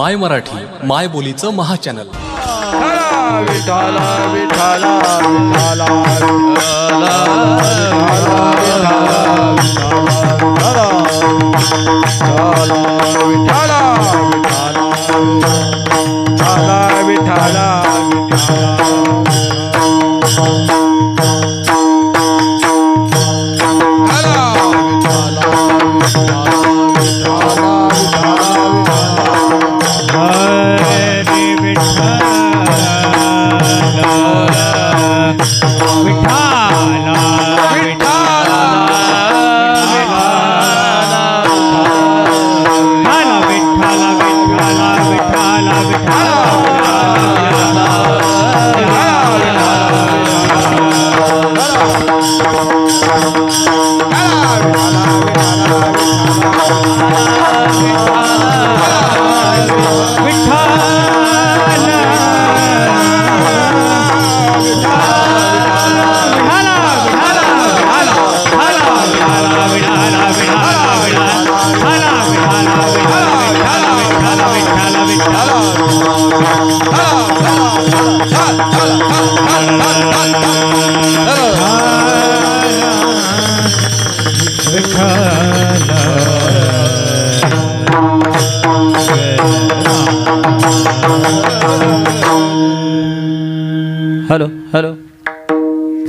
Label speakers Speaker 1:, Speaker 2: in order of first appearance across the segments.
Speaker 1: माय मराठी माय बोलीचं महाचॅनल
Speaker 2: विठाला विठाला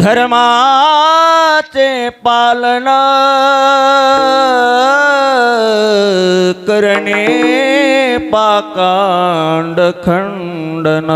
Speaker 3: धर्माचे पालन करणे पाकांड खंडन.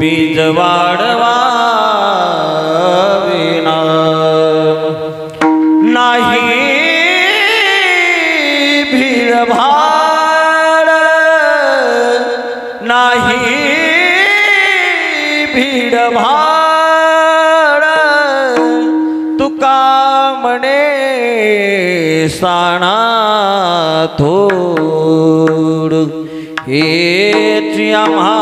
Speaker 3: बीज वाढवा नाही भीड भाड नाही भीड भाड. तुका म्हणे साणा थोड हे आम्हा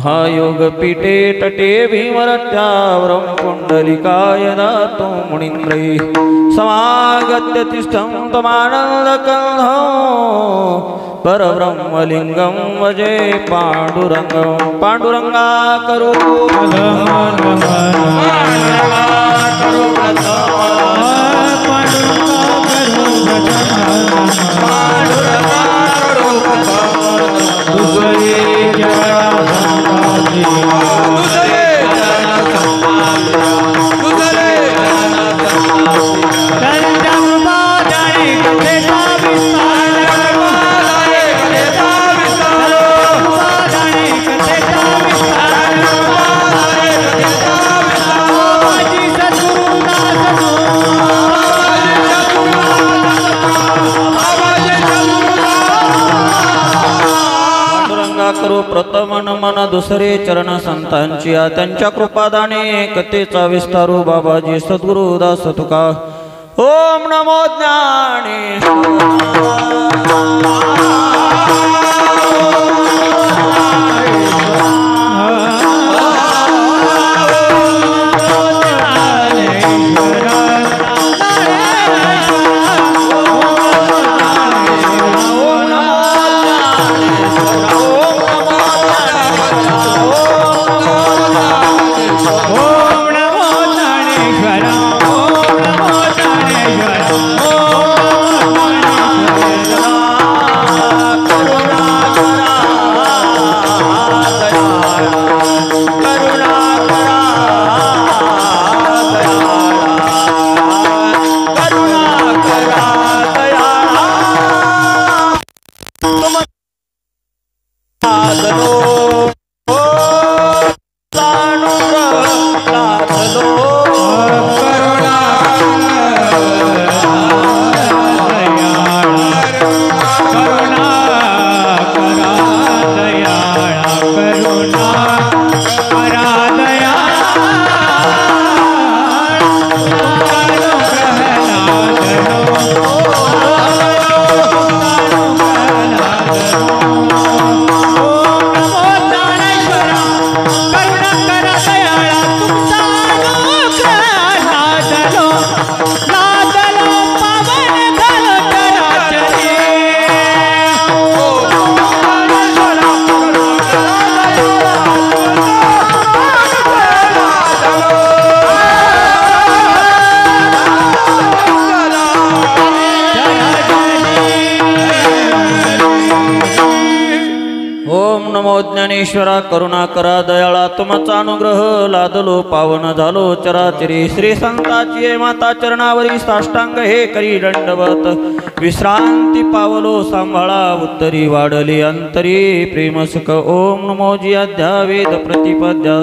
Speaker 3: महायोग पीठे तटे भीमरत्यावरं पुण्डलिकाय दातु मुनीन्द्रै। समागत्य तिष्ठं तमानन्दकन्धो परब्रह्मलिङ्गं वजे पाण्डुरङ्गं। पाण्डुरङ्गा करो पांडुरंगा दुसरे प्रथम मन दुसरे चरण संतांची त्यांच्या कृपादाने कथेचा विस्तारू बाबाजी सद्गुरु दास तुका. ओम नमो ज्ञाने लादलो
Speaker 4: पावन
Speaker 3: झालो चराचरी. श्री संताची माता चरणावरी साष्टांग हे करी दंडवत. विश्रांती पावलो सांभाळा उत्तरी वाढली अंतरी. प्रेम सुख ओम नमोजी अध्या वेद प्रतिपद्या.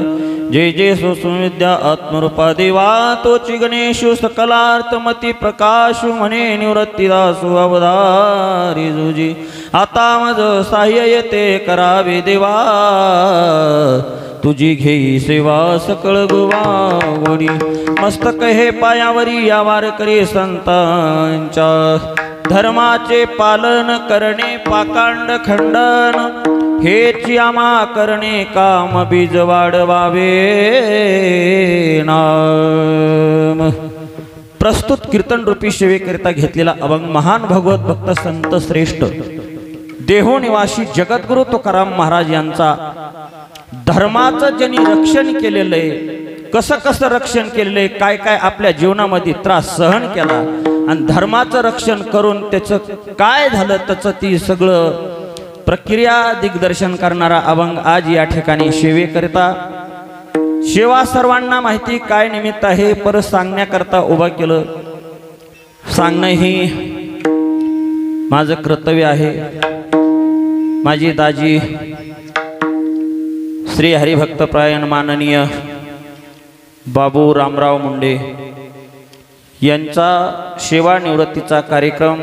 Speaker 3: जय जय सुविद्या आत्मरूपा देवा. तोची गणेशु सकलार्थमती प्रकाशु म्हणे निवृत्तीदासु अवधारी जुजी. आता मज साह्य येते करावे देवा. तुझी घेई सेवा सकळ गुवावरी मस्तक हे पायावरी या वारकरी संतांच्या. धर्माचे पालन करणे पाकांड खंडन. हे च्यामा करणे काम बीज वाढवावे नाम. प्रस्तुत कीर्तन रूपी सेवेकरिता घेतलेला अभंग महान भगवत भक्त संत श्रेष्ठ. देहोनिवासी जगद्गुरु तुकाराम महाराज यांचा धर्माचं ज्यांनी रक्षण केलेलं आहे कसं कसं रक्षण केलेलं आहे काय काय आपल्या जीवनामध्ये त्रास सहन केला आणि धर्माचं रक्षण करून त्याचं काय झालं त्याचं ती सगळं प्रक्रिया दिग्दर्शन करणारा अभंग आज या ठिकाणी सेवेकरिता सेवा सर्वांना माहिती काय निमित्त आहे परत सांगण्याकरता उभं केलं. सांगणं ही माझं कर्तव्य आहे. माझी दाजी श्री हरिभक्तप्रायण माननीय बाबू रामराव मुंडे यांचा सेवानिवृत्तीचा कार्यक्रम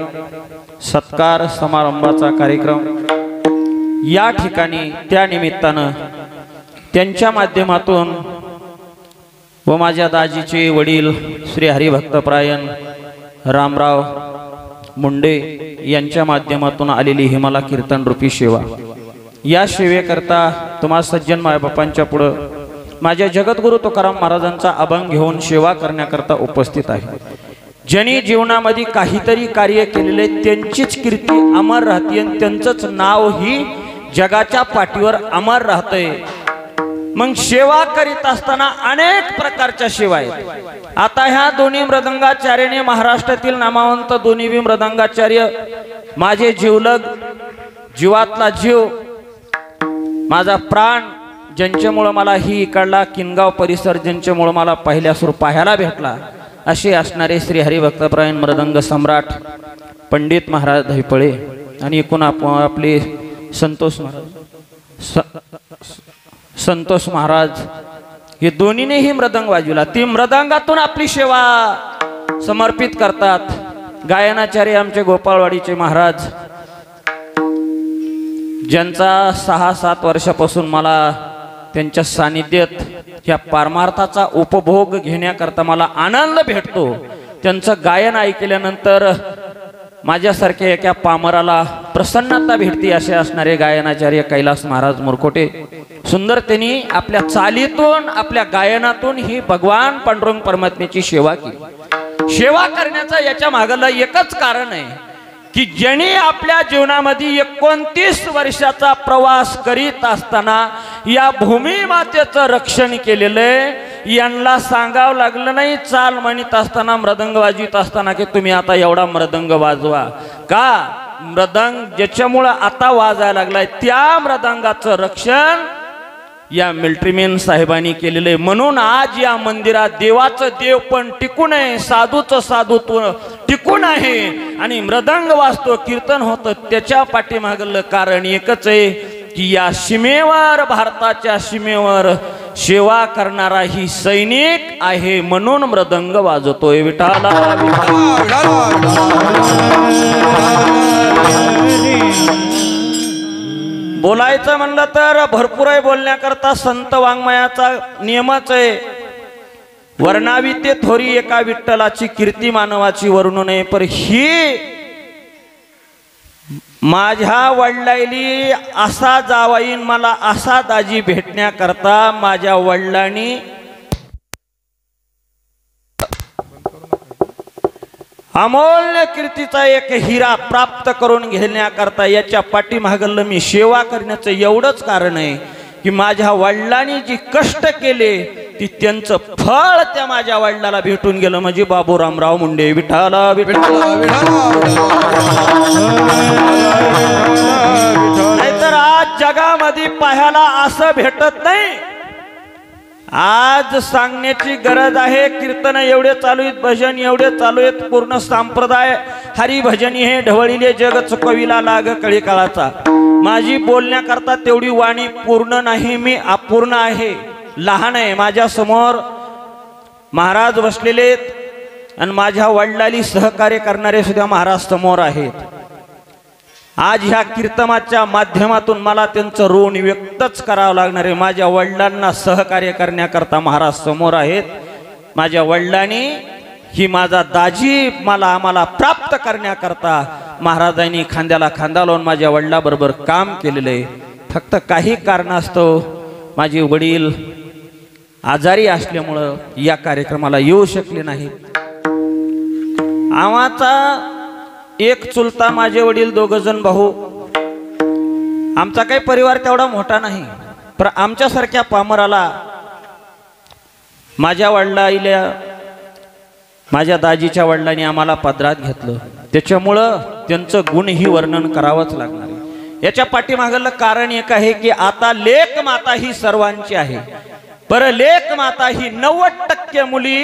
Speaker 3: सत्कार समारंभाचा कार्यक्रम या ठिकाणी त्या निमित्तानं त्यांच्या माध्यमातून व माझ्या दाजीचे वडील श्री हरिभक्तप्रायण रामराव मुंडे यांच्या माध्यमातून आलेली हिमाला कीर्तन रूपी सेवा. या सेवेकरता तुम्हा सज्जन मायबापांच्या पुढं. माझ्या जगद्गुरु तुकाराम महाराजांचा अभंग घेऊन सेवा करण्याकरता उपस्थित आहे. ज्यांनी जीवनामध्ये काहीतरी कार्य केलेले त्यांचीच कीर्ती अमर राहते आणि त्यांचंच नाव ही जगाच्या पाठीवर अमर राहतंय मग सेवा करीत असताना अनेक प्रकारच्या सेवा आहेत. आता ह्या दोन्ही मृदंगाचार्याने महाराष्ट्रातील नामावंत दोन्ही बी मृदंगाचार्य माझे जीवलग जीवातला जीव माझा प्राण ज्यांच्यामुळं मला ही इकडला किनगाव परिसर ज्यांच्यामुळं मला पहिल्या सुरू पाहायला भेटला असे असणारे श्री हरिभक्तप्रायण मृदंग सम्राट पंडित महाराज धैपळे आणि एकूण आप आपले संतोष महाराज. स- संतोष महाराज हे दोन्हीनेही मृदंग वाजविला ती मृदंगातून आपली सेवा समर्पित करतात. गायनाचार्य आमचे गोपाळवाडीचे महाराज ज्यांचा सहा सात वर्षापासून मला त्यांच्या सानिध्यात ह्या पारमार्थाचा उपभोग घेण्याकरता मला आनंद भेटतो. त्यांचं गायन ऐकल्यानंतर माझ्यासारख्या एका पामराला प्रसन्नता भेटते असे असणारे गायनाचार्य कैलास महाराज मुरकोटे. सुंदर त्यांनी आपल्या चालीतून आपल्या गायनातून ही भगवान पांडुरंग परमात्म्याची सेवा केली. सेवा करण्याचं याच्या मागाला एकच कारण आहे. की ज्यांनी आपल्या जीवनामध्ये एकोणतीस वर्षाचा प्रवास करीत असताना या भूमी मातेचं रक्षण केलेलं आहे. यांना सांगावं लागलं नाही चाल म्हणत असताना मृदंग वाजवित असताना की तुम्ही आता एवढा मृदंग वाजवा. का? मृदंग ज्याच्यामुळं आता वाजायला लागलाय त्या मृदंगाचं रक्षण या मिल्ट्रीमेन साहेबांनी केलेलं आहे. म्हणून आज या मंदिरात देवाचं देव पण टिकून आहे साधूचं साधूत्व टिकून आहे. आणि मृदंग वाजतो कीर्तन होतं त्याच्या पाठीमागलं कारण एकच आहे की या सीमेवर भारताच्या सीमेवर सेवा करणारा ही सैनिक आहे म्हणून मृदंग वाजतोय विठाला विठाला बोलायचं म्हणलं तर भरपूर आहे बोलण्याकरता संत वाङ्मयाचा नियमच आहे. वर्णावी ते थोरी एका विठ्ठलाची कीर्ती मानवाची वर्णन आहे पर ही माझ्या वडिलाईली असा जावाईन मला असा दाजी भेटण्याकरता माझ्या वडिलांनी अमूल्य कीर्तीचा एक हिरा प्राप्त करून घेण्याकरता याच्या पाठीमागलं मी सेवा करण्याचं एवढंच कारण आहे की माझ्या वडिलांनी जी कष्ट केले ती त्यांचं फळ त्या माझ्या वडिलाला भेटून गेलं म्हणजे बाबू रामराव मुंडे विठाला विठ्ठला नाहीतर आज जगामध्ये पाहायला असं भेटत नाही आज सांगण्याची गरज आहे कीर्तन एवढे चालू आहेत भजन एवढे चालू आहेत पूर्ण संप्रदाय हरिभजनी हे ढवळीले जग चुकविला लाग कळी काळाचा माझी बोलण्याकरता तेवढी वाणी पूर्ण नाही मी अपूर्ण आहे लहान आहे माझ्यासमोर महाराज बसलेले आहेत आणि माझ्या वडिलाली सहकार्य करणारे सुद्धा महाराज समोर आहेत. आज ह्या कीर्तनाच्या माध्यमातून मला त्यांचं ऋण व्यक्तच करावं लागणार आहे. माझ्या वडिलांना सहकार्य करण्याकरता महाराज समोर आहेत. माझ्या वडिलांनी ही माझा दाजी मला आम्हाला प्राप्त करण्याकरता महाराजांनी खांद्याला खांदा लावून माझ्या वडिलाबरोबर काम केलेलं आहे. फक्त काही कारणास्तव माझे वडील आजारी असल्यामुळं या कार्यक्रमाला येऊ शकले नाहीत. आम्हाचा एक चुलता माझे वडील दोघ जण भाऊ. आमचा काही परिवार तेवढा मोठा नाही पण आमच्यासारख्या पामराला माझ्या वडिला माझ्या दाजीच्या वडिलांनी आम्हाला पदरात घेतलं. त्याच्यामुळं त्यांचं गुणही वर्णन करावंच लागणार. याच्या पाठीमागलं कारण एक आहे की आता लेख माता ही सर्वांची आहे. पर लेख माता ही नव्वद टक्के मुली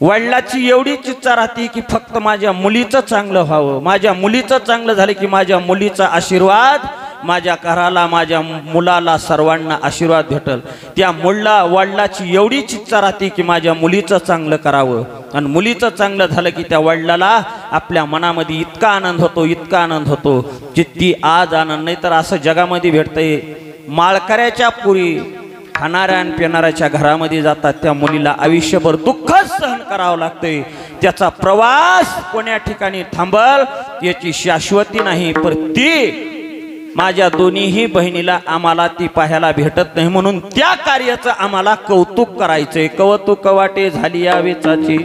Speaker 3: वडिलाची एवढीच इच्छा राहते की फक्त माझ्या मुलीचं चांगलं व्हावं. माझ्या मुलीचं चांगलं झालं की माझ्या मुलीचा आशीर्वाद माझ्या घराला माझ्या मुलाला सर्वांना आशीर्वाद भेटल. त्या मुला वडिलाची एवढीच इच्छा राहते की माझ्या मुलीचं चांगलं करावं. आणि मुलीचं चांगलं झालं की त्या वडिलाला आपल्या मनामध्ये इतका आनंद होतो इतका आनंद होतो की ती आज आनंद. नाही तर असं जगामध्ये भेटतंय माळकऱ्याच्या पुरी खाणाऱ्या आणि पिणाऱ्याच्या घरामध्ये जातात. त्या मुलीला आयुष्यभर दुःखच सहन करावं लागतंय. त्याचा प्रवास कोण्या ठिकाणी थांबल याची शाश्वती नाही. पर ती माझ्या दोन्हीही बहिणीला आम्हाला ती पाहायला भेटत नाही म्हणून त्या कार्याचं आम्हाला कौतुक करायचंय. कौतुक वाटे झाली या वेचाची.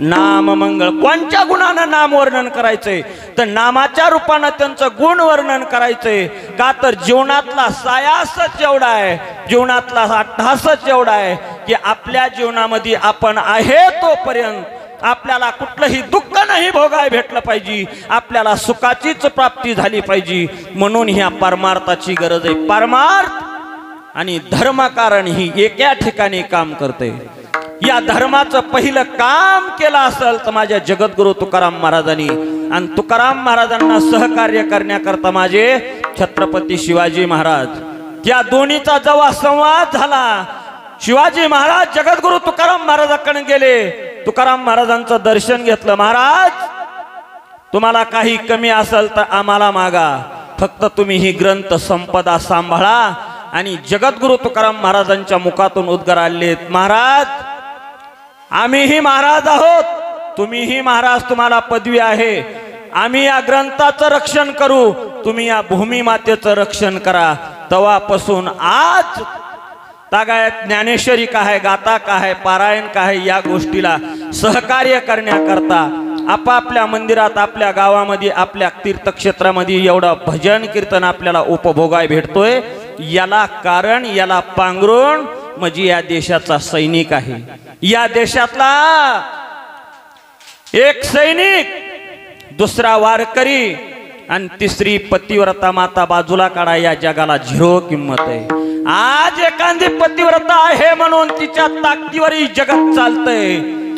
Speaker 3: नाम मंगळ. कोणत्या गुणानं नाम वर्णन करायचंय? तर नामाच्या रूपानं त्यांचं गुण वर्णन करायचंय. का तर जीवनातला सायासच एवढा आहे जीवनातला अट्टहासच एवढा आहे की आपल्या जीवनामध्ये आपण आहे तोपर्यंत आपल्याला कुठलंही दुःख नाही भोगाय भेटलं पाहिजे. आपल्याला सुखाचीच प्राप्ती झाली पाहिजे. म्हणून ह्या परमार्थाची गरज आहे. परमार्थ आणि धर्मकारण ही एका ठिकाणी काम करते. या धर्माचं पहिलं काम केलं असेल तर माझ्या जगद्गुरु तुकाराम महाराजांनी. आणि तुकाराम महाराजांना सहकार्य करण्याकरता माझे छत्रपती शिवाजी महाराज. त्या दोन्हीचा जेव्हा संवाद झाला शिवाजी महाराज जगद्गुरु तुकाराम महाराजाकडे गेले. तुकाराम महाराजांचं दर्शन घेतलं महाराज तुम्हाला काही कमी असेल तर आम्हाला मागा. फक्त तुम्ही ही ग्रंथ संपदा सांभाळा. आणि जगद्गुरु तुकाराम महाराजांच्या मुखातून उद्गार आले महाराज आम्हीही महाराज आहोत. तुम्हीही महाराज तुम्हाला पदवी आहे. आम्ही या ग्रंथाचं रक्षण करू. तुम्ही या भूमी मातेचं रक्षण करा. तवापासून आज तागायत ज्ञानेश्वरी का आहे गाता का आहे पारायण का आहे या गोष्टीला सहकार्य करण्याकरता आपापल्या मंदिरात आपल्या गावामध्ये आपल्या तीर्थक्षेत्रामध्ये एवढं भजन कीर्तन आपल्याला उपभोगाय भेटतोय. याला कारण याला पांघरून म्हणजे या देशाचा सैनिक आहे. या देशातला एक सैनिक दुसरा वारकरी आणि तिसरी पतिव्रता माता बाजूला काढा या जगाला झिरो किंमत आहे. आज एखादी पतिव्रता आहे म्हणून तिच्या ताकदीवर जगत चालतंय.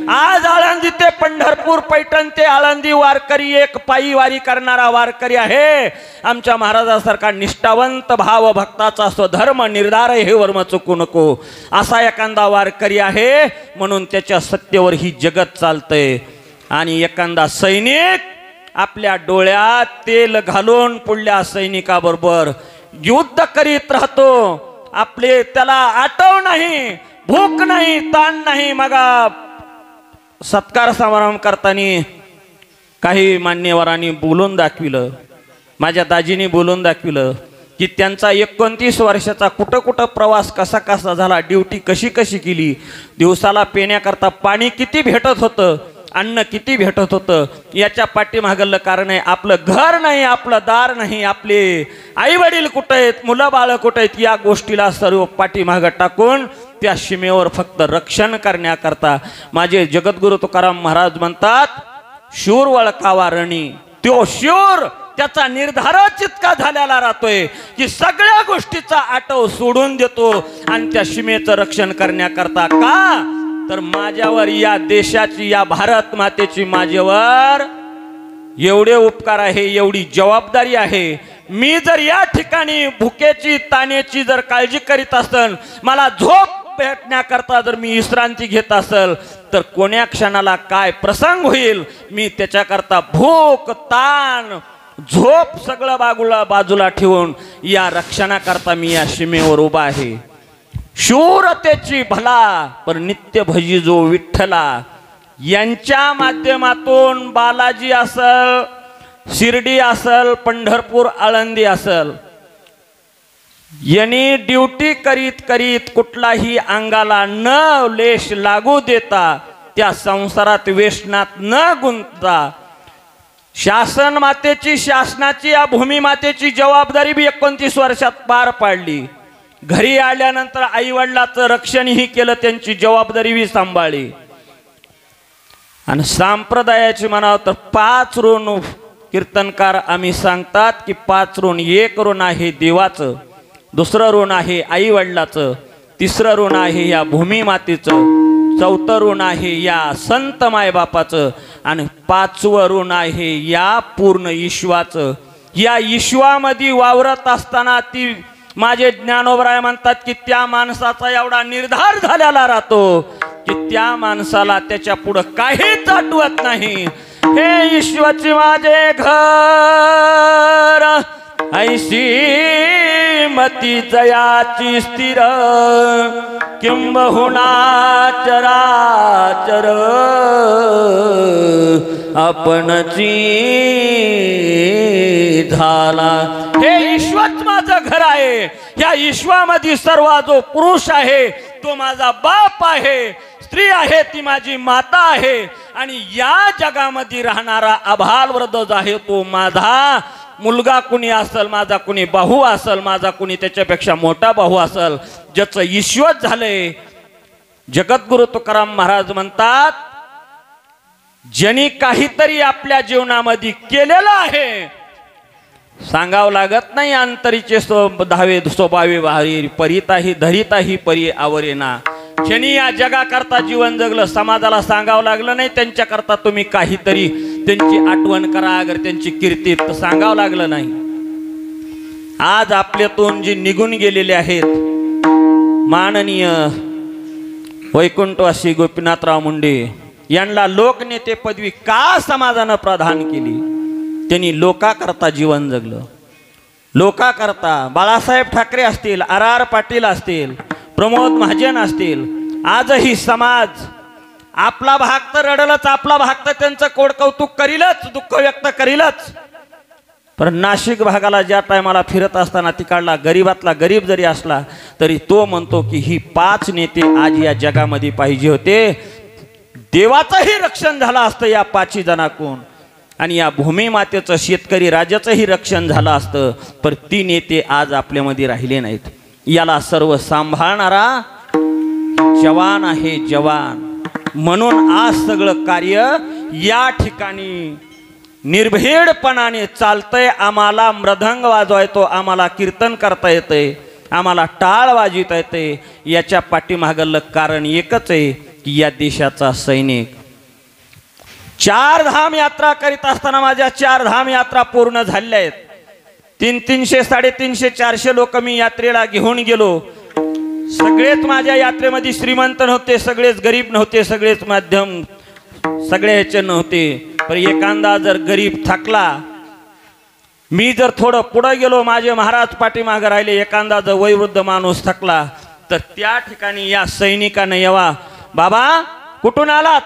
Speaker 3: आज आळंदी ते पंढरपूर पैठण ते आळंदी वारकरी एक पायी वारी करणारा वारकरी आहे. आमच्या महाराजासारखा निष्ठावंत भाव भक्ताचा स्वधर्म निर्धार हे वर्म चुकू नको. असा एखादा वारकरी आहे म्हणून त्याच्या सत्तेवर ही जगत चालतंय. आणि एखादा सैनिक आपल्या डोळ्यात तेल घालून पुढल्या सैनिकाबरोबर युद्ध करीत राहतो. आपले त्याला आठव नाही भूक नाही ताण नाही मगा सत्कार समारंभ करताना काही मान्यवरांनी बोलून दाखविलं. माझ्या दाजीने बोलून दाखविलं की त्यांचा एकोणतीस वर्षाचा कुठं कुठं प्रवास कसा कसा झाला ड्युटी कशी कशी केली दिवसाला पिण्याकरता पाणी किती भेटत होतं अन्न किती भेटत होतं? याच्या पाठीमागलं कारण आहे आपलं घर नाही आपलं दार नाही आपले आई वडील कुठं आहेत मुलं बाळं कुठं आहेत या गोष्टीला सर्व पाठीमागं टाकून त्या सीमेवर फक्त रक्षण करण्याकरता माझे जगद्गुरु तुकाराम महाराज म्हणतात शूर वळकावा रणी तो शूर त्याचा निर्धारच इतका झालेला राहतोय की सगळ्या गोष्टीचा आटव सोडून देतो आणि त्या सीमेचं रक्षण करण्याकरता का तर माझ्यावर या देशाची या भारत मातेची माझ्यावर एवढे उपकार आहे एवढी जबाबदारी आहे. मी जर या ठिकाणी भुकेची ताण्याची जर काळजी करीत असेल मला झोप भेटण्याकरता जर मी विश्रांती घेत असल तर कोण्या क्षणाला काय प्रसंग होईल मी त्याच्याकरता भूक ताण झोप सगळं बाजूला बाजूला ठेवून या रक्षणाकरता मी या सीमेवर उभा आहे. शूरतेची भला पण नित्य भजी जो विठ्ठला. यांच्या माध्यमातून बालाजी असल शिर्डी असल पंढरपूर आळंदी असल यांनी ड्युटी करीत करीत कुठलाही अंगाला न लेश लागू देता त्या संसारात वेशनात न गुंतता शासन मातेची शासनाची या भूमी मातेची जबाबदारी बी एकोणतीस वर्षात पार पाडली. घरी आल्यानंतर आई वडिलाचं रक्षणही केलं त्यांची जबाबदारी बी सांभाळली. आणि सांप्रदायाची म्हणावं तर पाच ऋण कीर्तनकार आम्ही सांगतात की पाच ऋण एक ऋण आहे देवाचं दुसरं ऋण आहे आई वडिलाचं तिसरं ऋण आहे या भूमीमातेचं चौथं ऋण आहे या संत मायबापाचं आणि पाचवं ऋण आहे या पूर्ण ईश्वाचं. या ईश्वामध्ये वावरत असताना ती माझे ज्ञानोबराय म्हणतात की त्या माणसाचा एवढा निर्धार झालेला राहतो की त्या माणसाला त्याच्या पुढं काहीच आठवत नाही. हे ईश्वरची माझे घर. ऐशी मती जयाची स्थिर किंबहुना चराचर. आपणची झाला हे ईश्वरच माझं घर आहे. या ईश्वामध्ये सर्व जो पुरुष आहे तो माझा बाप आहे. स्त्री आहे ती माझी माता आहे. आणि या जगामध्ये राहणारा आभाल व्रत जो आहे तो माझा. मुलगा कुणी असल माझा कुणी भाऊ असल माझा कुणी त्याच्यापेक्षा मोठा भाऊ असल ज्याचं ईश्वर झालंय. जगद्गुरु तुकाराम महाराज म्हणतात ज्यांनी काहीतरी आपल्या जीवनामध्ये केलेलं आहे सांगावं लागत नाही अंतरीचे सो धावे स्वभावी वारी परीताही धरिताही परी आवरेना. ज्यांनी या जगाकरता जीवन जगलं समाजाला सांगावं लागलं नाही त्यांच्याकरता तुम्ही काहीतरी त्यांची आठवण करा अगर त्यांची कीर्ती तर सांगावं लागलं नाही. आज आपल्यातून जी निघून गेलेले आहेत माननीय वैकुंठवासी गोपीनाथराव मुंडे यांना लोकनेते पदवी का समाजानं प्रदान केली? त्यांनी लोकाकरता जीवन जगलं. लोकाकरता बाळासाहेब ठाकरे असतील आर आर पाटील असतील प्रमोद महाजन असतील. आजही समाज आपला भाग तर रडलच आपला भाग तर त्यांचं कोड कौतुक करीलच दुःख व्यक्त करीलच. पण नाशिक भागाला ज्या टायमाला फिरत असताना तिकडला गरीबातला गरीब जरी असला तरी तो म्हणतो की ही पाच नेते आज या जगामध्ये पाहिजे होते. देवाचंही रक्षण झालं असतं या पाचही जणाकून आणि या भूमी मातेचं शेतकरी राजाचंही रक्षण झालं असतं. पण ती नेते आज आपल्यामध्ये राहिले नाहीत. याला सर्व सांभाळणारा जवान आहे जवान. म्हणून आज सगळं कार्य या ठिकाणी निर्भीडपणाने चालतंय. आम्हाला मृदंग वाजवायतो आम्हाला कीर्तन करता येतंय आम्हाला टाळ वाजविता येते. याच्या पाठीमागलं कारण एकच आहे की या देशाचा सैनिक. चार धाम यात्रा करीत असताना माझ्या चार धाम यात्रा पूर्ण झाल्या आहेत. तीन तीनशे साडेतीनशे चारशे लोक मी यात्रेला घेऊन गेलो. सगळेच माझ्या यात्रेमध्ये श्रीमंत नव्हते सगळेच गरीब नव्हते सगळेच माध्यम सगळे ह्याचे नव्हते. पण एखादा जर गरीब थकला मी जर थोडं पुढं गेलो माझे महाराज पाठीमागं राहिले एखादा जर वयवृद्ध माणूस थकला तर त्या ठिकाणी या सैनिकानं यावा. बाबा कुठून आलात?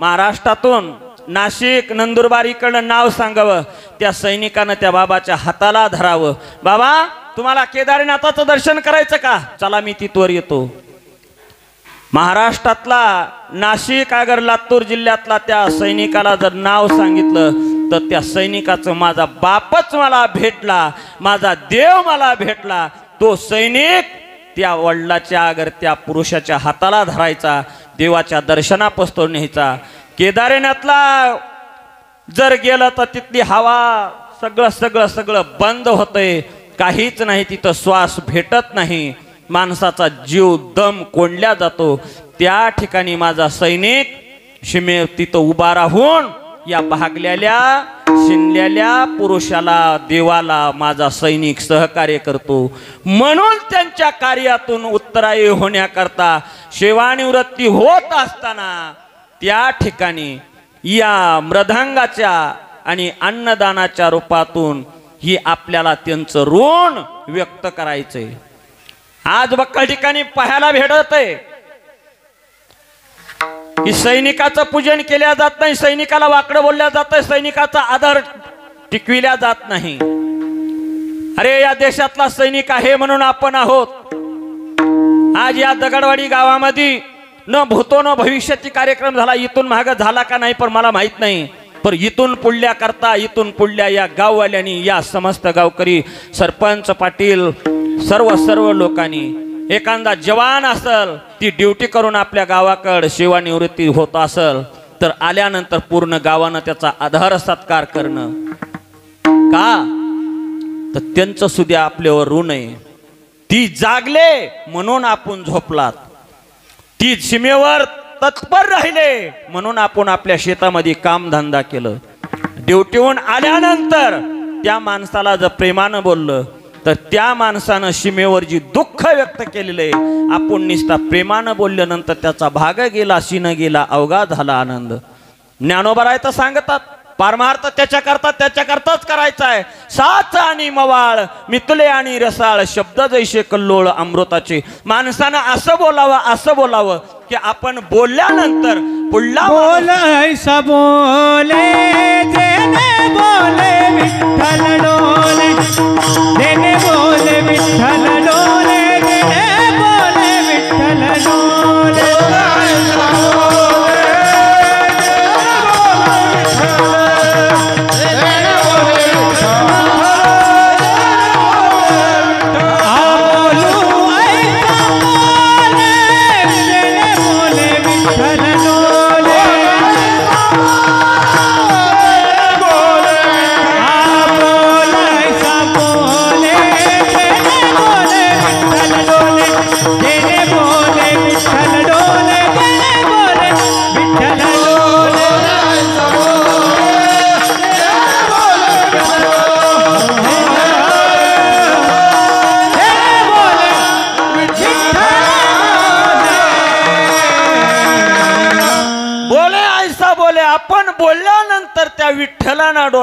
Speaker 3: महाराष्ट्रातून. नाशिक नंदुरबार इकडनं नाव सांगावं. त्या सैनिकानं त्या बाबाच्या हाताला धरावं. बाबा तुम्हाला केदारनाथाचं दर्शन करायचं का? चला मी तिथवर येतो. महाराष्ट्रातला नाशिक आगर लातूर जिल्ह्यातला त्या सैनिकाला जर नाव सांगितलं तर त्या सैनिकाचं माझा बापच मला भेटला माझा देव मला भेटला. तो सैनिक त्या वडिलाच्या अगर त्या पुरुषाच्या हाताला धरायचा देवाच्या दर्शनापस्तोर न्यायचा. केदारनाथला जर गेलं तर तिथली हवा सगळं सगळं सगळं बंद होतंय. काहीच नाही तिथं श्वास भेटत नाही. माणसाचा जीव दम कोंडल्या जातो. त्या ठिकाणी माझा सैनिक शिमे तिथं उभा राहून या भागलेल्या शिनलेल्या पुरुषाला देवाला माझा सैनिक सहकार्य करतो. म्हणून त्यांच्या कार्यातून उत्तरायी होण्याकरता सेवानिवृत्ती होत असताना त्या ठिकाणी या मृदांगाच्या आणि अन्नदानाच्या रूपातून ही आपल्याला त्यांचं ऋण व्यक्त करायचंय. आज बक्कल ठिकाणी पाहायला भेटत आहे की सैनिकाचं पूजन केल्या जात नाही सैनिकाला वाकडं बोलल्या जात सैनिकाचा आदर टिकविल्या जात नाही. अरे या देशातला सैनिक आहे म्हणून आपण आहोत. आज या दगडवाडी गावामध्ये न भूतो न भविष्याची कार्यक्रम झाला इथून माग झाला का नाही पण मला माहीत नाही. पण इथून पुढल्या करता इथून पुढल्या या गाववाल्यांनी या समस्त गावकरी सरपंच पाटील सर्व सर्व लोकांनी एखादा जवान असल ती ड्युटी करून आपल्या गावाकडे सेवानिवृत्ती होत असल तर आल्यानंतर पूर्ण गावानं त्याचा आधार सत्कार करणं. का? तर त्यांचं सुद्या आपल्यावर ऋण आहे. ती जागले म्हणून आपण झोपलात. ती सीमेवर तत्पर राहिले म्हणून आपण आपल्या शेतामध्ये कामधंदा केलं. ड्युटीहून आल्यानंतर त्या माणसाला जर प्रेमानं बोललं तर त्या माणसानं सीमेवर जी दुःख व्यक्त केलेलं आहे आपण निसता प्रेमानं बोलल्यानंतर त्याचा भाग गेला शिन गेला अवघा झाला आनंद. ज्ञानोबा तर सांगतात पारमार्थ त्याच्याकरता त्याच्याकरताच करायचा आहे साच आणि मवाळ मितले आणि रसाळ शब्द जैसे कल्लोळ अमृताचे. माणसानं असं बोलावं असं बोलावं की आपण बोलल्यानंतर पुढला
Speaker 4: बोल बोले देने बोले विठ्ठल डोले. देने बोले विठ्ठल डोले देने बोले विठ्ठल डोले.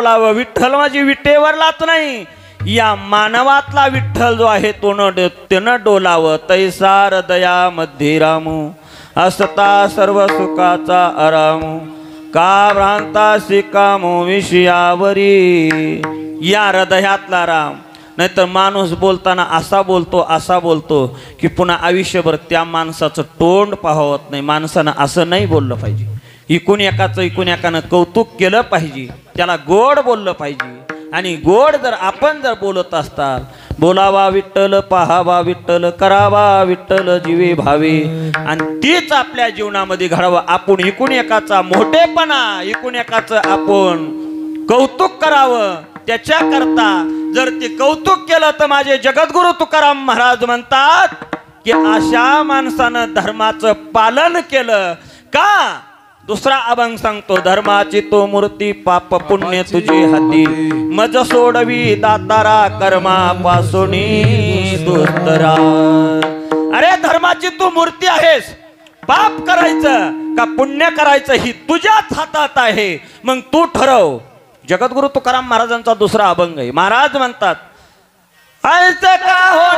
Speaker 3: विठ्ठलानं विठ्ठल माझी विटेवरलाच नाही. या मानवातला विठ्ठल जो आहे तो न त्यानं डोलावं. तैसा हृदया मध्ये रामू असता सर्व सुखाचा आराम. का भ्रांता सिकामो विषयावरी या हृदयातला राम. नाहीतर माणूस बोलताना असा बोलतो असा बोलतो की पुन्हा आयुष्यभर त्या माणसाचं तोंड पाहवत नाही. माणसानं असं नाही बोललं पाहिजे. इकून एकाचं इकून एकानं कौतुक केलं पाहिजे. त्याला गोड बोललं पाहिजे. आणि गोड जर आपण जर बोलत असताल बोलावा विठ्ठल पाहावा विठ्ठल करावा विठ्ठल जीवे भावे. आणि तीच आपल्या जीवनामध्ये घडावं. आपण इकून एकाचा मोठेपणा इकून एकाचं आपण कौतुक करावं. त्याच्याकरता जर ते कौतुक केलं तर माझे जगद्गुरु तुकाराम महाराज म्हणतात की अशा माणसानं धर्माचं पालन केलं का? दुसरा अभंग सांगतो धर्माची तो मूर्ती पाप पुण्य तुझी हाती. मज सोडवी दातारा कर्मापासून दुस्तरा अरे धर्माची तू मूर्ती आहेस. पाप करायचं का पुण्य करायचं ही तुझ्याच हातात आहे. मग तू ठरव. जगद्गुरु तुकाराम महाराजांचा दुसरा अभंग आहे. महाराज म्हणतात का हो?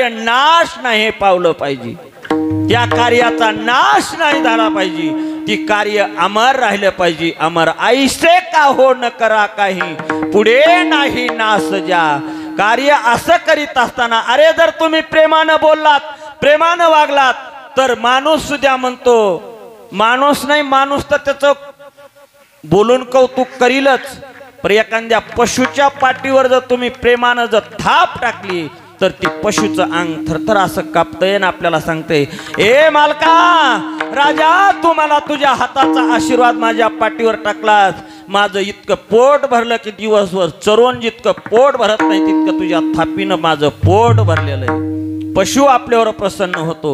Speaker 3: कार्य नाश नाही पावलं पाहिजे. त्या कार्याचा नाश नाही झाला पाहिजे. ती कार्य अमर राहिलं पाहिजे. अमर ऐसे का हो न करा काही? पुढे नाही नाश जा. कार्य असं करीत असताना अरे जर तुम्ही प्रेमानं बोललात प्रेमानं वागलात तर माणूस सुद्धा म्हणतो माणूस नाही माणूस तर त्याचं बोलून कौतुक करीलच. पण एखाद्या पशुच्या पाठीवर जर तुम्ही प्रेमानं जर थाप टाकली तर ते पशुचं अंग थरथर असं कापतंय ना आपल्याला सांगते ए मालका राजा तू मला तुझ्या हाताचा आशीर्वाद माझ्या पाठीवर टाकलास. माझं इतकं पोट भरलं की दिवसभर चरून जितकं पोट भरत नाही तितकं तुझ्या थापीनं माझं पोट भरलेलं आहे. पशु आपल्यावर प्रसन्न होतो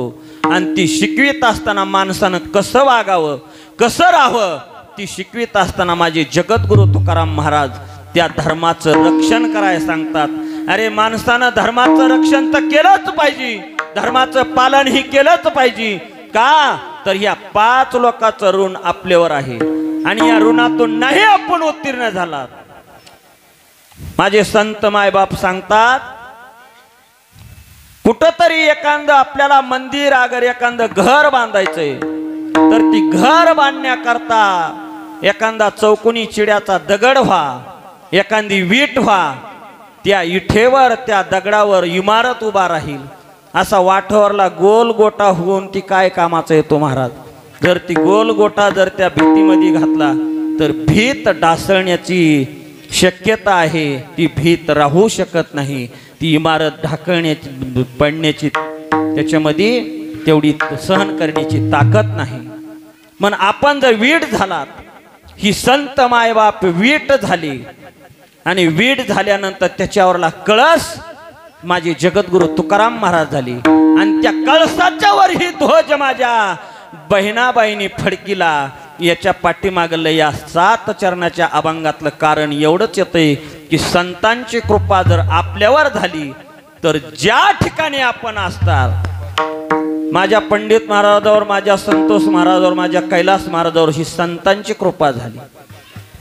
Speaker 3: आणि ती शिकवीत असताना माणसानं कसं वागावं कसं राहावं ती शिकवीत असताना माझे जगद्गुरु तुकाराम महाराज त्या धर्माचं रक्षण करायला सांगतात. अरे माणसानं धर्माचं रक्षण तर केलंच पाहिजे. धर्माचं पालन ही केलंच पाहिजे. का? तर या पाच लोकांचं ऋण आपल्यावर आहे. आणि या ऋणातून नाही आपण उत्तीर्ण झालात. माझे संत मायबाप सांगतात कुठंतरी एखादं आपल्याला मंदिर अगर एखादं घर बांधायचंय तर ती घर बांधण्याकरता एखादा चौकोनी चिड्याचा दगड व्हा एखादी वीट व्हा त्या इठेवर त्या दगडावर इमारत उभा राहील. असा वाठावरला गोल गोटा होऊन ती काय कामाचा येतो महाराज? जर ती गोल गोटा जर त्या भीतीमध्ये घातला तर भीत डासळण्याची शक्यता आहे. ती भीत राहू शकत नाही. ती इमारत ढाकळण्याची पडण्याची त्याच्यामध्ये तेवढी सहन करण्याची ताकद नाही. मग आपण जर वीट झालात ही संत मायबाप वीट झाली आणि वीट झाल्यानंतर त्याच्यावरला कळस माझे जगद्गुरु तुकाराम महाराज झाली. आणि त्या कळसाच्या वर ही ध्वज माझ्या बहिणाबाईनी फडकीला. याच्या पाठीमागलं या सात चरणाच्या अभंगातलं कारण एवढंच येतंय की संतांची कृपा जर आपल्यावर झाली तर ज्या ठिकाणी आपण असतात माझ्या पंडित महाराजावर माझ्या संतोष महाराजावर माझ्या कैलास महाराजावर ही संतांची कृपा झाली.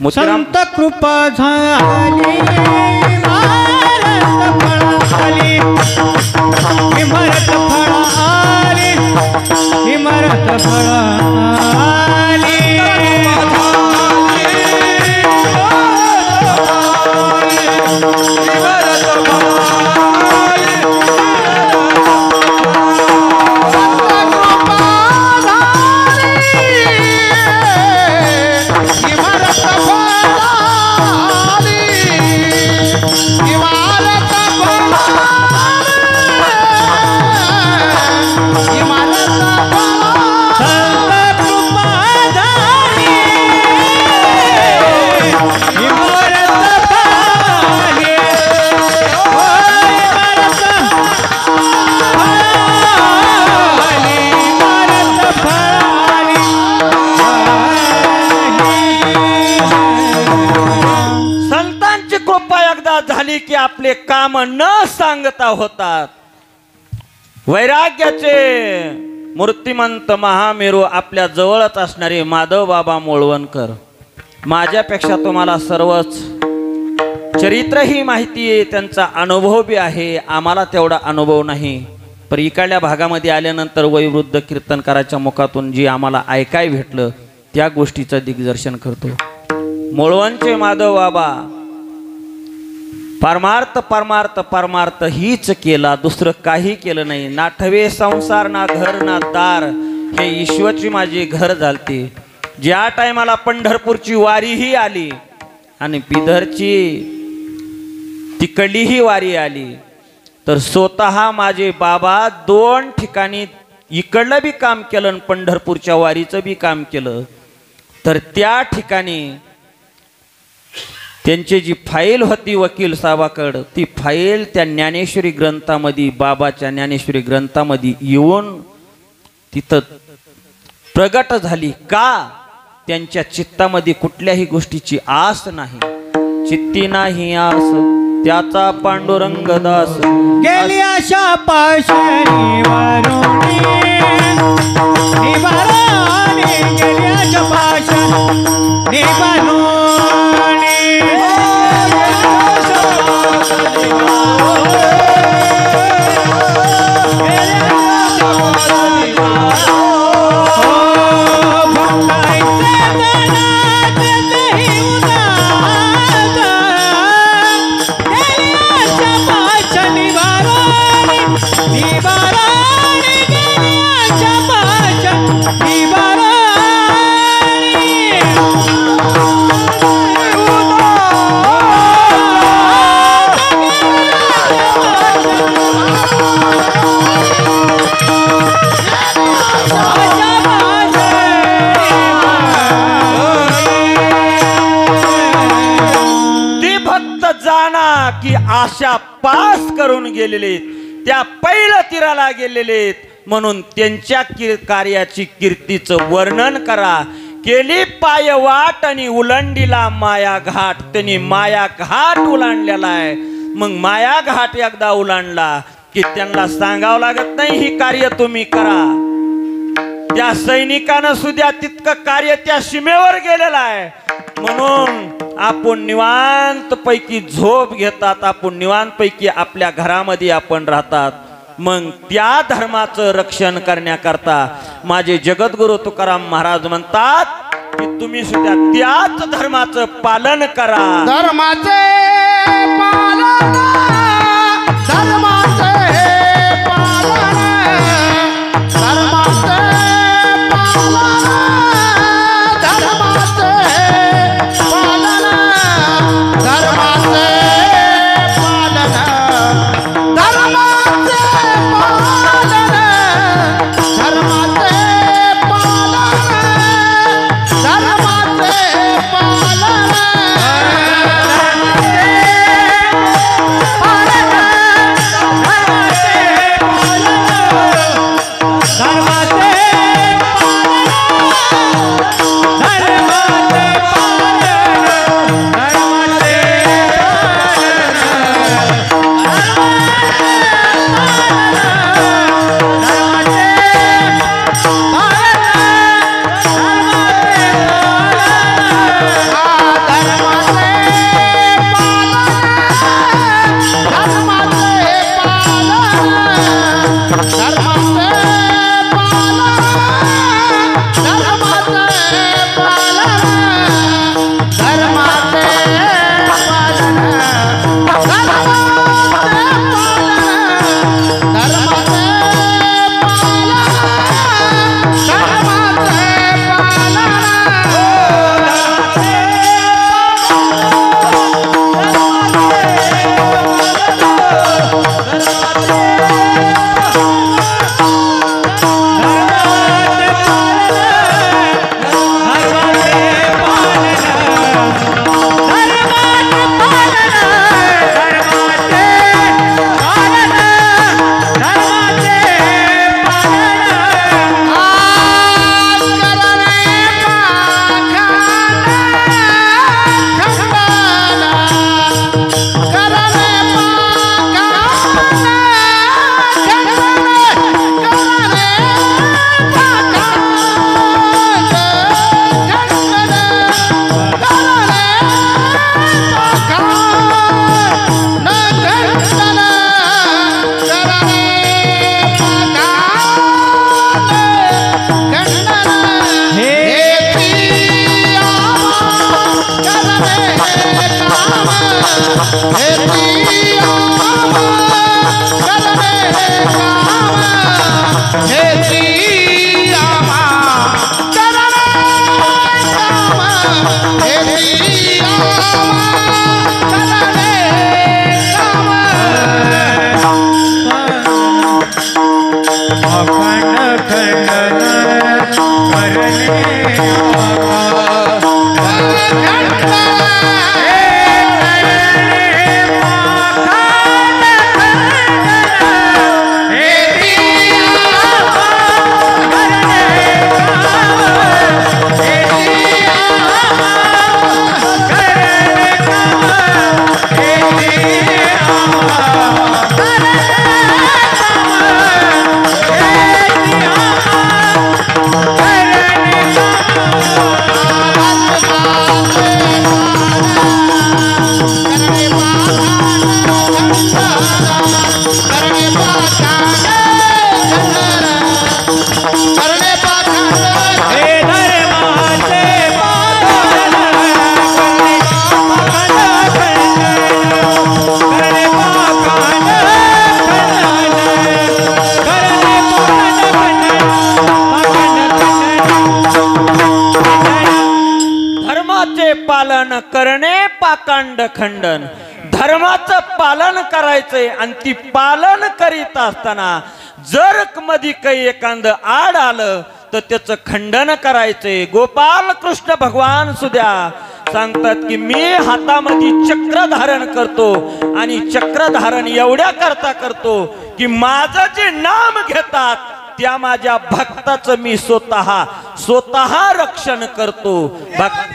Speaker 4: संत कृपा झाली इमारत फळाली इमारत फळाली इमारत फळाली
Speaker 3: आपले न सांगता होतात. वैराग्याचे मूर्तिमंत महामेरू आपल्या जवळच असणारे माधव बाबा मोळवणकर. माझ्यापेक्षा तुम्हाला सर्वच चरित्रही माहिती आहे त्यांचा अनुभव बी आहे. आम्हाला तेवढा अनुभव नाही. पण इकडल्या भागामध्ये आल्यानंतर वयोवृद्ध कीर्तनकाराच्या मुखातून जी आम्हाला ऐकाय भेटलं त्या गोष्टीचं दिग्दर्शन करतो. मोळवणचे माधव बाबा परमार्थ परमार्थ परमार्थ हीच केला. दुसरं काही केलं नाही. ना ठवे संसार ना घर ना दार. हे ईश्वरची माझी घर झालती. ज्या टायमाला पंढरपूरची वारीही आली आणि बिदरची तिकडलीही वारी आली तर स्वतः माझे बाबा दोन ठिकाणी इकडलं बी काम केलं आणि पंढरपूरच्या वारीचं बी काम केलं. तर त्या ठिकाणी त्यांची जी फाईल होती वकील साहेबाकडं ती फाईल त्या ज्ञानेश्वरी ग्रंथामध्ये बाबाच्या ज्ञानेश्वरी ग्रंथामध्ये येऊन तिथं प्रगट झाली. का? त्यांच्या चित्तामध्ये कुठल्याही गोष्टीची आस नाही. चित्ती नाही आस त्याचा पांडुरंग दास.
Speaker 4: गेली अशा पाशणी गेली I
Speaker 3: Hare Hare जाना की आशा पास करून गेलेले त्या पहिलं तीराला गेलेले म्हणून त्यांच्या किर कार्याची कीर्तीचं वर्णन करा. केली पाय वाट आणि उलंडीला माया घाट. त्यांनी माया घाट उलांडलेला आहे. मग माया घाट एकदा उलांडला की त्यांना सांगावं लागत नाही ही कार्य तुम्ही करा. त्या सैनिकानं सुद्धा तितकं कार्य त्या सीमेवर गेलेलं आहे. म्हणून आपण निवांत पैकी झोप घेतात आपण निवांत पैकी आपल्या घरामध्ये आपण राहतात. मग त्या धर्माचं रक्षण करण्याकरता माझे जगद्गुरु तुकाराम महाराज म्हणतात की तुम्ही सुद्धा त्याच धर्माचं पालन करा.
Speaker 5: धर्माचे पालन धर्मा पालन
Speaker 4: करणे
Speaker 3: पाकांड खंडन. धर्माचं पालन करायचंय आणि ती पालन करीत असताना जर मधी काही एखादं आड आलं तर त्याचं खंडन करायचंय. गोपाल कृष्ण भगवान सुद्या सांगतात की मी हातामध्ये चक्र धारण करतो आणि चक्र धारण एवढ्या करता करतो की माझं जे नाम घेतात त्या माझ्या भक्ताचं मी स्वतः स्वतः रक्षण करतो. भक्त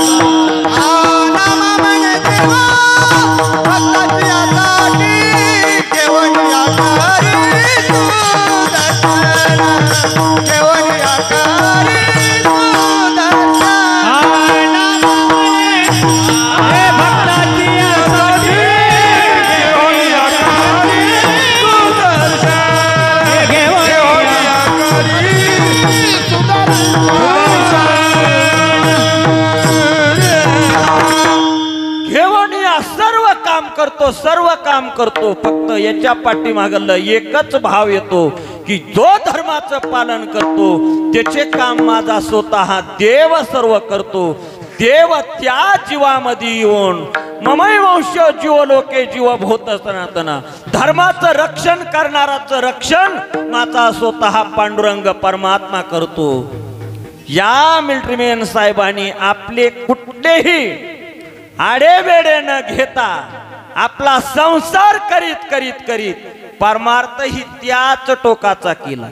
Speaker 3: काम करतो फक्त याच्या पाठीमागलं एकच भाव येतो की जो धर्माचं पालन करतो त्याचे काम माझा स्वतः देव सर्व करतो. देव त्या जीवामध्ये येऊन ममय वंश जीव लोके जीव भूत सनातन. धर्माचं रक्षण करणाराचं रक्षण माझा स्वतः पांडुरंग परमात्मा करतो. या मिलिटरीमॅन साहेबांनी आपले कुठलेही आडेवेडे न घेता आपला संसार करीत करीत करीत परमार्थ ही त्याच टोकाचा केला.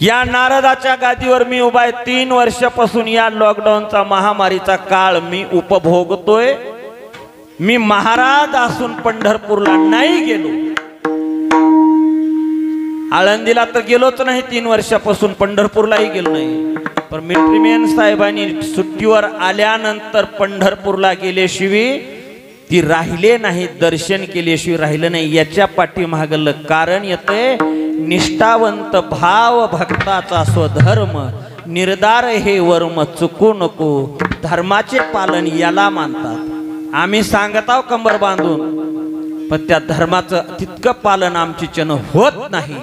Speaker 3: या नारदाच्या गादीवर मी उभा आहे. तीन वर्षापासून या लॉकडाऊनचा महामारीचा काळ मी उपभोगतोय. मी महाराज असून पंढरपूरला नाही गेलो. आळंदीला तर गेलोच नाही. तीन वर्षापासून पंढरपूरलाही गेलो नाही. पण मिलिटरीमॅन साहेबांनी सुट्टीवर आल्यानंतर पंढरपूरला गेल्याशिवाय ती राहिले नाही दर्शन केल्याशिवाय राहिलं नाही. याच्या पाठीमागलं कारण येते निष्ठावंत भाव भक्ताचा स्वधर्म. निर्धार हे वर्म चुकू नको. धर्माचे पालन याला मानतात. आम्ही सांगत आहो कंबर बांधून. पण त्या धर्माचं तितकं पालन आमची चन होत नाही.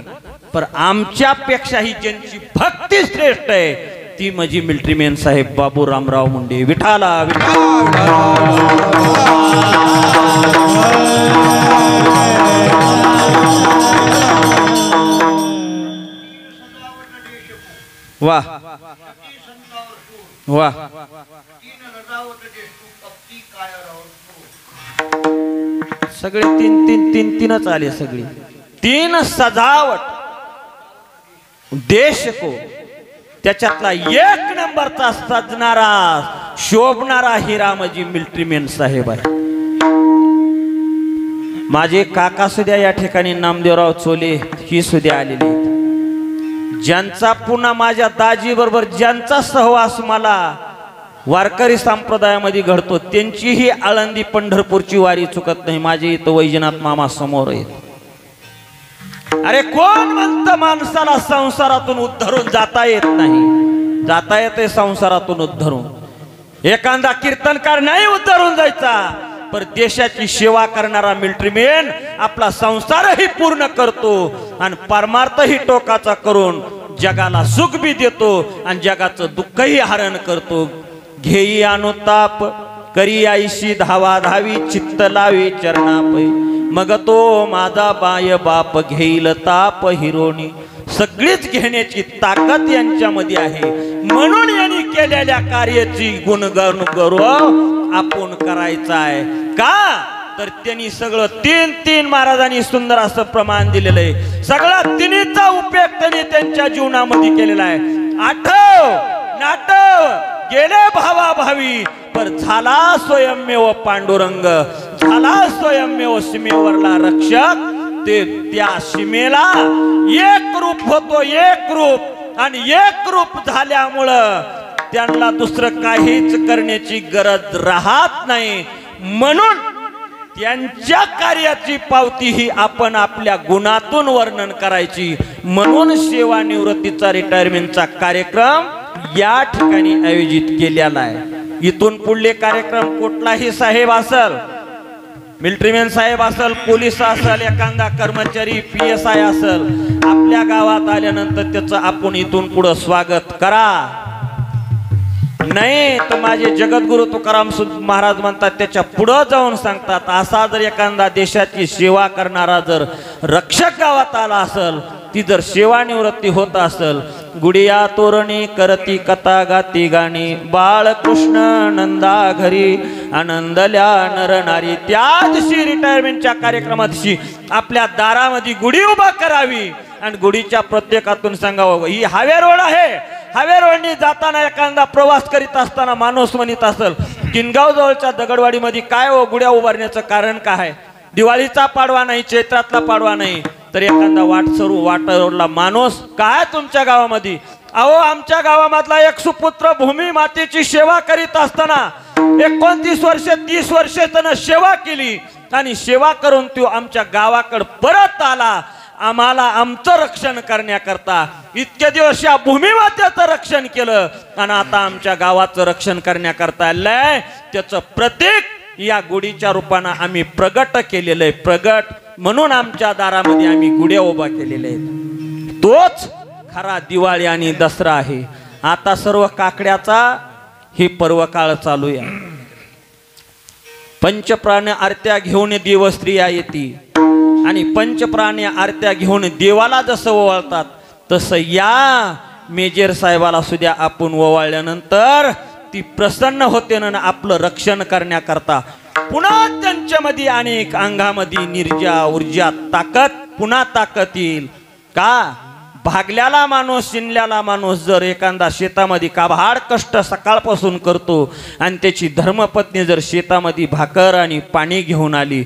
Speaker 3: पण आमच्यापेक्षाही ज्यांची भक्ती श्रेष्ठ आहे ती माझी मिलिटरीमॅन साहेब बाबू रामराव मुंडे. विठाला. वा. वा. सगळे तीन तीन तीन तीनच आले सगळे. तीन सजावट. देश को. त्याच्यातला एक नंबरचा सजणारा शोभणारा हिरा म्हणजे मिलिटरी मॅन साहेब आहे. माझे काका सुद्धा या ठिकाणी नामदेवराव चोले ही सुद्धा आलेली ज्यांचा पुन्हा माझ्या दाजी बरोबर ज्यांचा सहवास मला वारकरी संप्रदायामध्ये घडतो त्यांचीही आळंदी पंढरपूरची वारी चुकत नाही. माझे इथं वैजनाथ मामा समोर आहेत. अरे कोण म्हणतं माणसाला संसारातून उद्धरून जाता येत नाही? जाता येते संसारातून उद्धरून. एखादा कीर्तनकार नाही उद्धरून जायचा पर देशाची सेवा करणारा मिलिटरी आपला संसारही पूर्ण करतो आणि परमार्थही टोकाचा करून जगाला सुख बी देतो आणि जगाचं दुःखही हरण करतो. घेई अनुताप करी आईशी धावा धावी चित्त लावी चरणापै. मग तो माझा बाय बाप घेईल ताप हिरोणी. सगळीच घेण्याची ताकद यांच्यामध्ये आहे. म्हणून यांनी केलेल्या कार्याची गुणगण गौरव आपण करायचा आहे का? तर त्यांनी सगळं तीन तीन महाराजांनी सुंदर असं प्रमाण दिलेलं आहे. सगळा तिन्हीचा उपयोग त्यांनी त्यांच्या जीवनामध्ये केलेला आहे. आठव नाटव गेले भावा भावी पर झाला स्वयंमेव पांडुरंग. झाला स्वयंमेव सीमेवरला रक्षक ते त्या सीमेला एक रूप होतो एक रूप. आणि एक रूप झाल्यामुळं त्यांना दुसरं काहीच करण्याची गरज राहत नाही. म्हणून त्यांच्या कार्याची पावती ही आपण आपल्या गुणातून वर्णन करायची. म्हणून सेवानिवृत्तीचा रिटायरमेंटचा कार्यक्रम या ठिकाणी आयोजित केलेला आहे. इथून पुढले कार्यक्रम कुठलाही साहेब असल मिलिटरीमॅन साहेब असल पोलीस असल एखादा कर्मचारी पी एस आय असल आपल्या गावात आल्यानंतर त्याचं आपण इथून पुढं स्वागत करा. नाही तर माझे जगद्गुरु तुकाराम महाराज म्हणतात त्याच्या पुढं जाऊन सांगतात असा जर एखादा देशाची सेवा करणारा जर रक्षक गावात आला असल ती जर सेवानिवृत्ती होत असल गुडिया तोरणी करती कथा गाती गाणी बाळकृष्ण नंदा घरी आनंदल्या नर नारी त्या दिवशी रिटायरमेंटच्या कार्यक्रमा दिवशी आपल्या दारामध्ये गुढी उभा करावी आणि गुढीच्या प्रत्येकातून सांगावं ही हावे रोड आहे. हावे रोडनी जाताना एखादा प्रवास करीत असताना माणूस म्हणत असल किनगाव जवळच्या दगडवाडीमध्ये काय हो गुड्या उभारण्याचं कारण काय? दिवाळीचा पाडवा नाही चैत्रातला पाडवा नाही. तर एखादा वाट सरू वाटरला माणूस काय तुमच्या गावामध्ये? अहो आमच्या गावामधला एक सुपुत्र भूमी मातेची सेवा करीत असताना एकोणतीस वर्ष तीस वर्ष त्यानं सेवा केली आणि सेवा करून तो आमच्या गावाकडे परत आला. आम्हाला आमचं रक्षण करण्याकरता इतके दिवस या भूमिमातेचं रक्षण केलं आणि आता आमच्या गावाचं रक्षण करण्याकरता आलंय त्याचं प्रतीक या गुढीच्या रूपानं आम्ही प्रगट केलेलं आहे. प्रगट म्हणून आमच्या दारामध्ये आम्ही गुढ्या उभा केलेल्या आहेत. तोच खरा दिवाळी आणि दसरा आहे. आता सर्व काकड्याचा ही पर्व काळ चालू आहे. पंचप्राण आरत्या घेऊन देव स्त्रिया येती. आणि पंचप्राणी आरत्या घेऊन देवाला जसं ओवाळतात तसं या मेजर साहेबाला सुद्धा आपण ओवाळल्यानंतर ती प्रसन्न होते ना आपलं रक्षण करण्याकरता. पुन्हा त्यांच्यामध्ये अनेक अंगामध्ये निर्जा ऊर्जा ताकद पुन्हा ताकद येईल. का? भागल्याला माणूस शिनल्याला माणूस जर एखादा शेतामध्ये काभाड कष्ट सकाळपासून करतो आणि त्याची धर्मपत्नी जर शेतामध्ये भाकर आणि पाणी घेऊन आली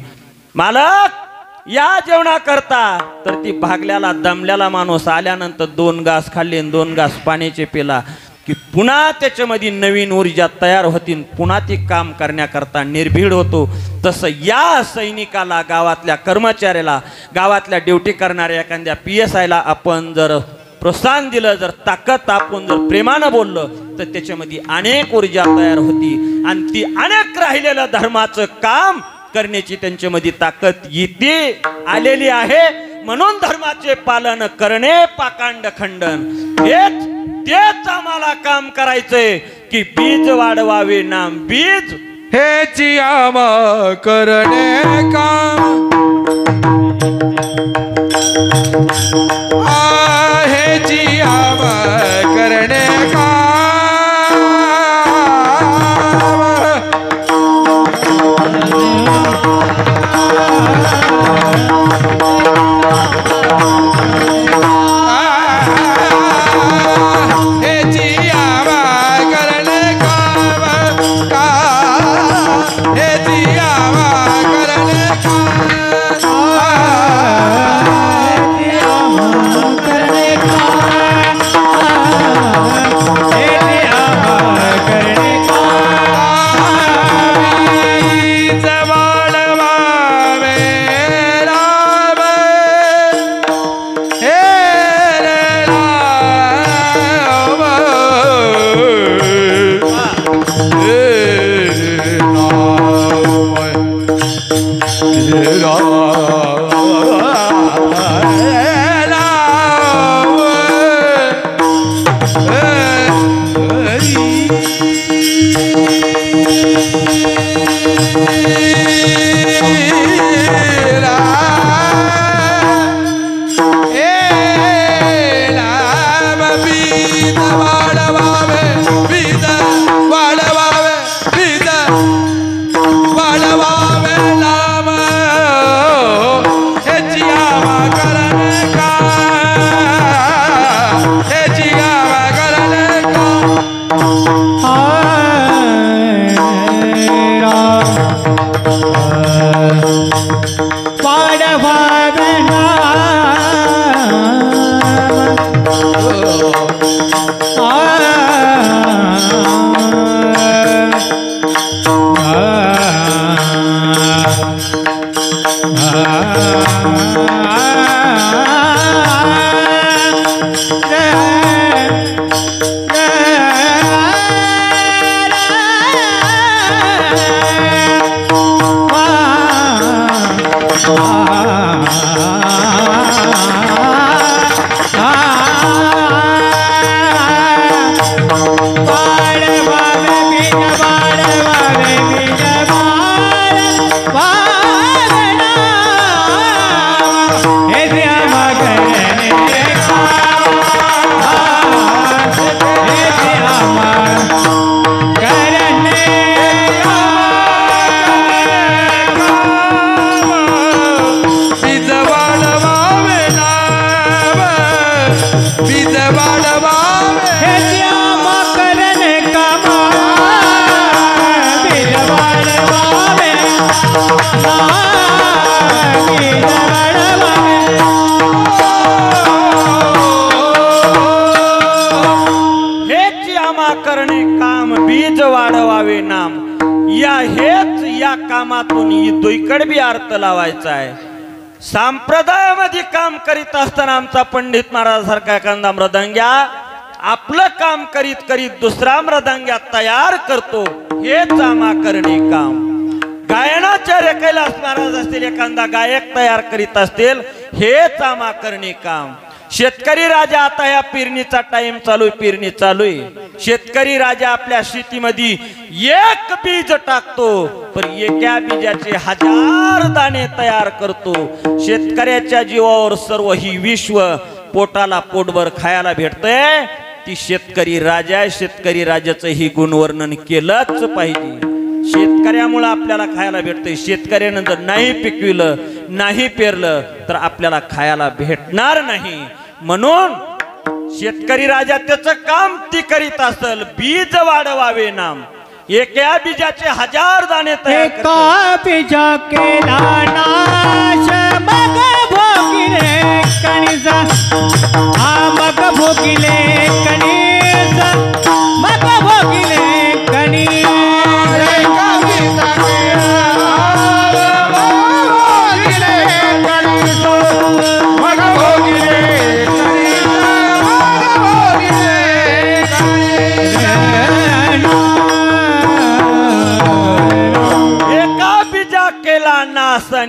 Speaker 3: मालक या जेवणाकरता तर ती भागल्याला दमल्याला माणूस आल्यानंतर दोन घास खाल्ले दोन घास पाण्याचे पिला. की पुन्हा त्याच्यामध्ये नवीन ऊर्जा तयार होतील पुन्हा ती काम करण्याकरता निर्भीड होतो. तसं या सैनिकाला गावातल्या कर्मचाऱ्याला गावातल्या ड्युटी करणाऱ्या एखाद्या पी एस आयला आपण जर प्रोत्साहन दिलं जर ताकद आपण जर प्रेमानं बोललं तर त्याच्यामध्ये अनेक ऊर्जा तयार होती. आणि ती अनेक राहिलेलं धर्माचं काम करण्याची त्यांच्यामध्ये ताकद येते आलेली आहे. म्हणून धर्माचे पालन करणे पाकांड खंडन. हेच तेच आम्हाला काम करायचंय की बीज वाढवावे नाम बीज.
Speaker 2: हे आम करणे काम आ, हेची करणे काम
Speaker 3: संप्रदायामध्ये काम करीत असताना आमचा पंडित महाराजसारखा एखादा मृदंग्या आपलं काम करीत करीत दुसरा मृदंग्या तयार करतो हे आमा करणे काम. गायनाचार्य कैलास महाराज असतील एखादा गायक तयार करीत असतील हे आमा करणे काम. शेतकरी राजा आता या पेरणीचा टाइम चालू आहे पेरणी चालू आहे. शेतकरी राजा आपल्या शेतीमध्ये एक बीज टाकतो पण एका बीजाचे हजार दाणे तयार करतो. शेतकऱ्याच्या जीवावर सर्व ही विश्व पोटाला पोटभर खायला भेटतंय. ती शेतकरी राजा आहे शेतकरी राजाचं ही गुणवर्णन केलंच पाहिजे. शेतकऱ्यामुळं आपल्याला खायला भेटतंय. शेतकऱ्यानं जर नाही पिकविलं नाही पेरलं तर आपल्याला खायला भेटणार नाही. म्हणून शेतकरी राजा त्याचं काम ती करीत असल बीज वाढवावे नाम. एका बीजाचे हजार दाणे तयार
Speaker 4: एका बीजा केला नाश मग भोगिले हा मग भोगिले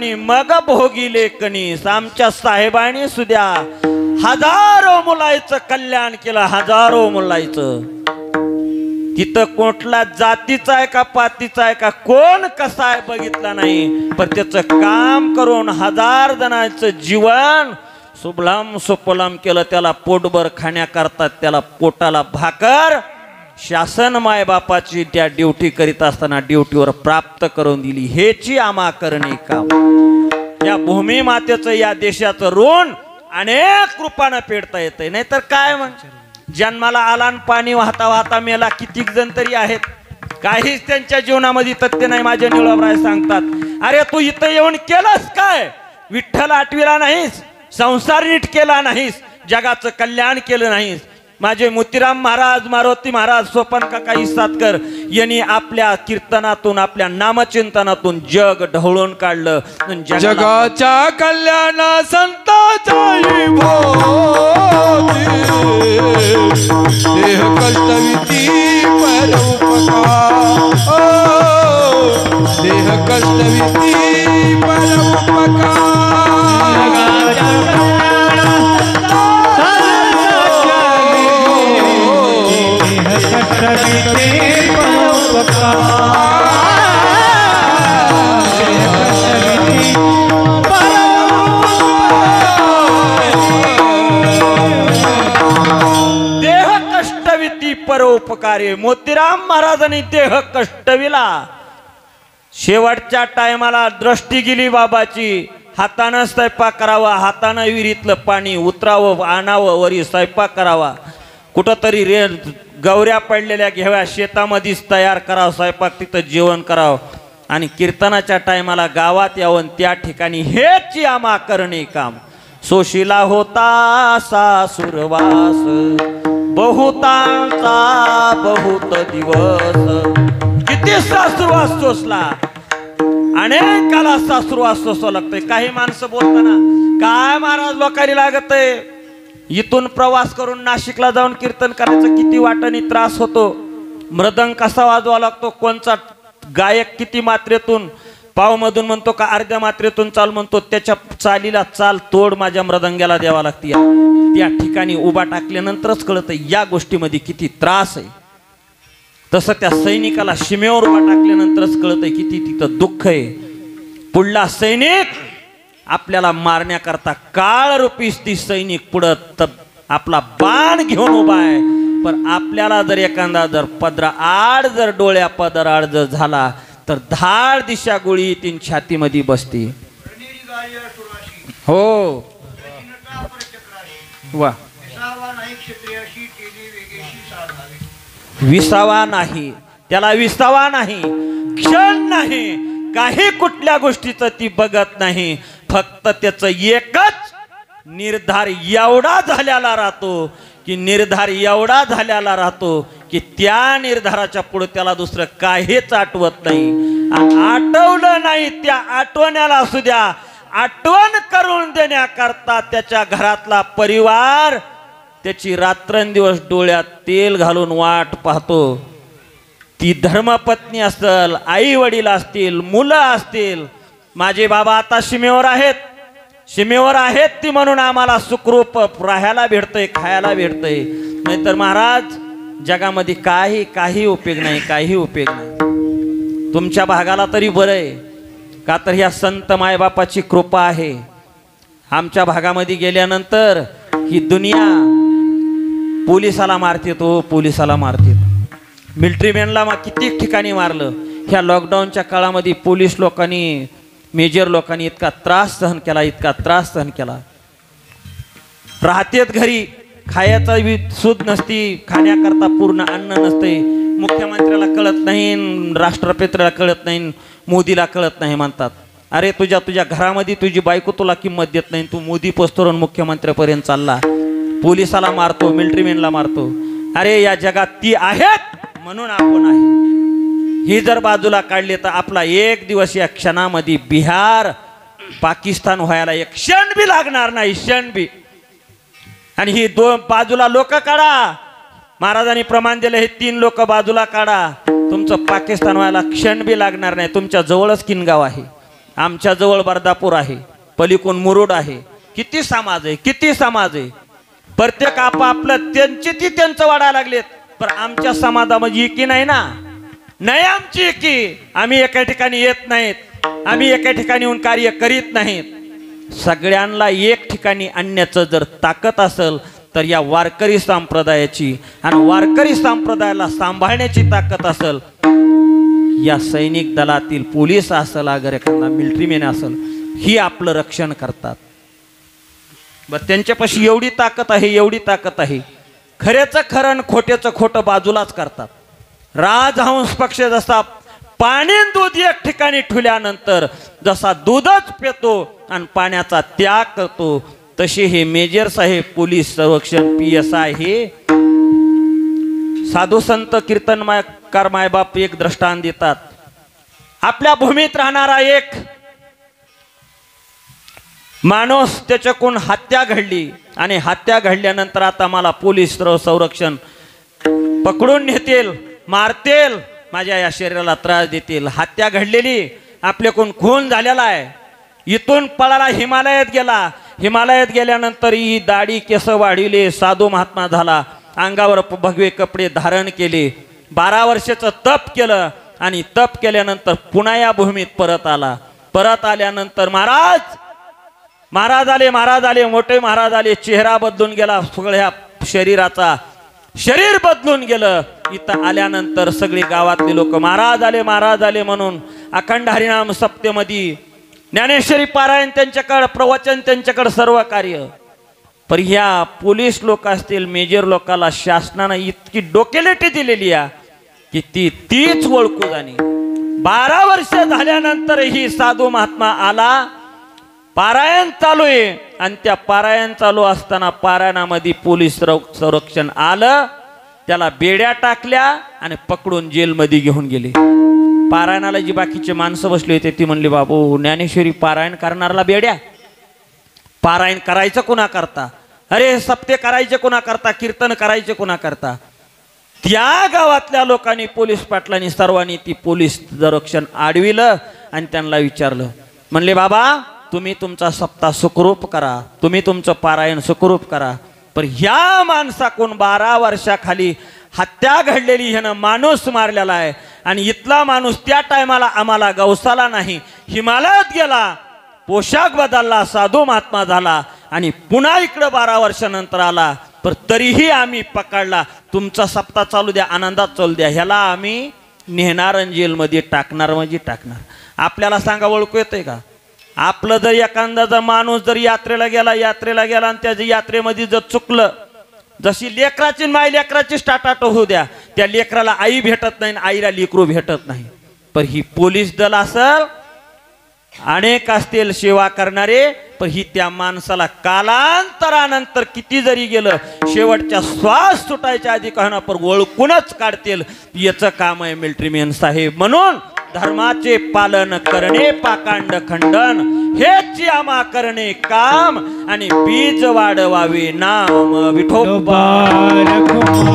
Speaker 3: आणि मग भोगिले कणीस आमच्या साहेबांनी सुद्या हजारो मुलायचं कल्याण केलं हजारो मुलायचं तिथं कोणला जातीचा आहे का पातीचा आहे का कोण कसा आहे बघितला नाही. पण त्याचं काम करून हजार जणांचं जीवन सुबलाम सुपलाम केलं त्याला पोटभर खाण्याकरता त्याला पोटाला भाकर शासन मायबापाची त्या ड्युटी करीत असताना ड्युटीवर प्राप्त करून दिली. हेची आमा करणे काम. या भूमी मातेचं या देशाचं ऋण अनेक रूपानं फेडता येतंय. नाहीतर काय मग? जन्माला आला पाणी वाहता वाहता मेला. कितीक जण तरी आहेत. काहीच त्यांच्या जीवनामध्ये तथ्य नाही. माझे निळवराय सांगतात अरे तू इथं येऊन केलंस काय? विठ्ठल आठवीला नाहीस. संसार नीट केला नाहीस. जगाचं कल्याण केलं नाहीस. माझे मोतीराम महाराज मारुती महाराज सोपन काका सातकर यांनी आपल्या कीर्तनातून आपल्या नामचिंतनातून जग ढवळून काढलं.
Speaker 2: जगाच्या कल्याणा संताचाई भोवती देह कष्टविती परोपकार देह कष्टविती परोपकार
Speaker 3: परोपकारे. मोतीराम महाराजांनी देह कष्टविला शेवटच्या टायमाला दृष्टी गेली बाबाची. हातानं स्वयंपाक करावा हातानं विहिरीतलं पाणी उतरावं आणावं वरी स्वयंपाक करावा. कुठंतरी रे गवऱ्या पडलेल्या घेव्या शेतामध्येच तयार करावं स्वयंपाक तिथं जेवण करावं. आणि कीर्तनाच्या टायमाला गावात यावं त्या ठिकाणी हेच यामा करणे काम. सोशिला होता सासुरवास बहुतांचा बहुत दिवस. किती सासुरवास सोसला? अनेकाला सासुरवास सोसावं लागतंय. काही माणसं बोलताना काय महाराज लोकांनी लागत इथून प्रवास करून नाशिकला जाऊन कीर्तन करायचं किती वाटणी त्रास होतो. मृदंग कसा वाजवा लागतो कोणचा गायक किती मात्रेतून पावमधून म्हणतो का अर्ध्या मात्रेतून चाल म्हणतो त्याच्या चालीला चाल तोड माझ्या मृदंग्याला द्यावा लागते. त्या ठिकाणी उभा टाकल्यानंतरच कळतं या गोष्टीमध्ये किती त्रास आहे. तसं त्या सैनिकाला शिमेवर उभा टाकल्यानंतरच कळतंय किती तिथं दुःख आहे. पुढला सैनिक आपल्याला मारण्याकरता काळ रूपीस ती सैनिक पुढं तर आपला बाण घेऊन उभा आहे. पण आपल्याला जर एखादा जर पदरा आड जर डोळ्या पदर आड जर झाला तर धाड दिशा गोळी तीन छातीमध्ये बसते. हो. वा. विसावा नाही. त्याला विसावा नाही. क्षण नाही. काही कुठल्या गोष्टीचं ती बघत नाही. फक्त त्याचं एकच निर्धार एवढा झालेला राहतो की निर्धार एवढा झालेला राहतो की त्या निर्धाराच्या पुढे त्याला दुसरं काहीच आठवत नाही. आठवलं नाही त्या आठवण्याला असू द्या. आठवण करून देण्याकरता त्याच्या घरातला परिवार त्याची रात्रंदिवस डोळ्यात तेल घालून वाट पाहतो. ती धर्मपत्नी असेल आई वडील असतील मुलं असतील माझे बाबा आता सीमेवर आहेत. सीमेवर आहेत ती म्हणून आम्हाला सुखरूप राहायला भेटतंय खायला भेटतंय. नाहीतर महाराज जगामध्ये काही काही उपयोग नाही काही उपयोग नाही. तुमच्या भागाला तरी बरं आहे. का तर ह्या संत मायबापाची कृपा आहे. आमच्या भागामध्ये गेल्यानंतर ही दुनिया पोलिसाला मारते तो पोलिसाला मारते मिलिटरी मॅनला मग किती ठिकाणी मारलं. ह्या लॉकडाऊनच्या काळामध्ये पोलीस लोकांनी मेजर लोकांनी इतका त्रास सहन केला इतका त्रास सहन केला. राहतेत घरी खायचा सूद नसती खाण्याकरता पूर्ण अन्न नसते. मुख्यमंत्र्याला कळत नाही राष्ट्रपतीला कळत नाही मोदीला कळत नाही म्हणतात. अरे तुझ्या तुझ्या घरामध्ये तुझी बायको तुला किंमत देत नाही तू मोदी पोस्तरून मुख्यमंत्र्यापर्यंत चालला. पोलिसाला मारतो मिलिटरीमॅनला मारतो. अरे या जगात ती आहेत म्हणून आपण आहे. ही जर बाजूला काढली तर आपला एक दिवस या क्षणामध्ये बिहार पाकिस्तान व्हायला एक क्षण बी लागणार नाही क्षण बी. आणि ही दोन बाजूला लोक काढा. महाराजांनी प्रमाण दिलं हे तीन लोक बाजूला काढा. तुमचं पाकिस्तान व्हायला क्षण बी लागणार नाही तुमच्या जवळच किनगाव आहे. आमच्या जवळ बर्दापूर आहे पलिकोण मुरुड आहे. किती समाज आहे किती समाज आहे. प्रत्येक आपापलं त्यांची ती त्यांचं वाढायला लागलेत. पण आमच्या समाजामध्ये की नाही ना? नाही आमची एकी आम्ही एका ठिकाणी येत नाहीत. आम्ही एका ठिकाणी येऊन कार्य करीत नाहीत. सगळ्यांना एक ठिकाणी आणण्याचं जर ताकद असेल तर या वारकरी संप्रदायाची आणि वारकरी संप्रदायाला सांभाळण्याची ताकद असेल या सैनिक दलातील पोलीस असेल अगर एखादा मिलिटरीमॅन असेल ही आपलं रक्षण करतात. मग त्यांच्यापाशी एवढी ताकद आहे एवढी ताकद आहे. खऱ्याचं खरं आणि खोट्याचं खोटं बाजूलाच करतात. राजहंस पक्ष जसा पाणी दूध एक ठिकाणी ठेवल्यानंतर जसा दूधच पितो आणि पाण्याचा त्याग करतो तसे हे मेजर साहेब पोलीस संरक्षण पी एस आय हे साधू संत कीर्तन मायकार मायबाप एक दृष्टांत देतात. आपल्या भूमीत राहणारा एक माणूस त्याच्याकडून हत्या घडली आणि हत्या घडल्यानंतर आता मला पोलीस संरक्षण पकडून नेतील. मारतील. माझ्या या शरीराला त्रास देतील. हत्या घडलेली आपल्याकडून खून झालेला आहे. इथून पळाला हिमालयात गेला. हिमालयात गेल्यानंतर ही दाढी केस वाढविले. साधू महात्मा झाला. अंगावर भगवे कपडे धारण केले. बारा वर्षाचं तप केलं आणि तप केल्यानंतर पुन्हा या भूमीत परत आला. परत आल्यानंतर महाराज! महाराज आले महाराज आले मोठे महाराज आले. चेहरा बदलून गेला. सगळ्या शरीराचा. शरीर बदलून गेलं. इथं आल्यानंतर सगळी गावातले लोक महाराज आले महाराज आले म्हणून अखंड हरिनाम सप्तेमध्ये ज्ञानेश्वरी पारायण त्यांच्याकडं प्रवचन त्यांच्याकडं सर्व कार्य. पण ह्या पोलीस लोक असतील मेजर लोकाला शासनानं इतकी डोकेलेटी दिलेली आहे की ती तीच ओळखू जाणी. बारा वर्ष झाल्यानंतरही साधू महात्मा आला पारायण चालू आहे. आणि त्या पारायण चालू असताना पारायणामध्ये पोलीस संरक्षण आलं. त्याला बेड्या टाकल्या आणि पकडून जेलमध्ये घेऊन गेले. पारायणाला जी बाकीचे माणसं बसली होते ती म्हणली बाबू ज्ञानेश्वरी पारायण करणारला बेड्या. पारायण करायचं कुणा करता अरे सप्ते करायचे कुणा करता कीर्तन करायचे कुणा करता त्या गावातल्या लोकांनी पोलीस पाटलांनी सर्वांनी ती पोलीस संरक्षण आडविलं आणि त्यांना विचारलं. म्हणले बाबा तुम्ही तुमचा सप्ताह सुखरूप करा. तुम्ही तुमचं पारायण सुखरूप करा. पण ह्या माणसाकडून बारा वर्षाखाली हत्या घडलेली ह्यानं माणूस मारलेला आहे. आणि इथला माणूस त्या टायमाला आम्हाला गवसाला नाही हिमालयात गेला. पोशाख बदलला साधू महात्मा झाला. आणि पुन्हा इकडं बारा वर्षानंतर आला. पर तरीही आम्ही पकडला. तुमचा सप्ताह चालू द्या आनंदात चालू द्या. ह्याला आम्ही नेहणार जेलमध्ये टाकणार म्हणजे टाकणार. आपल्याला सांगा ओळखू येते का? आपलं जर एखादा जर माणूस जर यात्रेला गेला यात्रेला गेला आणि त्याच्या यात्रेमध्ये जर चुकलं जशी लेकराची माय लेकराची स्टार्टाट होऊ द्या त्या लेकराला आई भेटत नाही आईला लेकरू भेटत नाही. पण ही पोलीस दल असल अनेक असतील सेवा करणारे पण ही त्या माणसाला कालांतरानंतर किती जरी गेलं शेवटच्या श्वास सुटायच्या आधी पण ओळखूनच काढतील. याचं काम आहे मिल्ट्रीमॅन मेन साहेब म्हणून धर्माचे पालन करणे पाकांड खंडन. हेच आमा करणे काम आणि बीज वाढवावे नाम विठोबा.
Speaker 4: बार विठो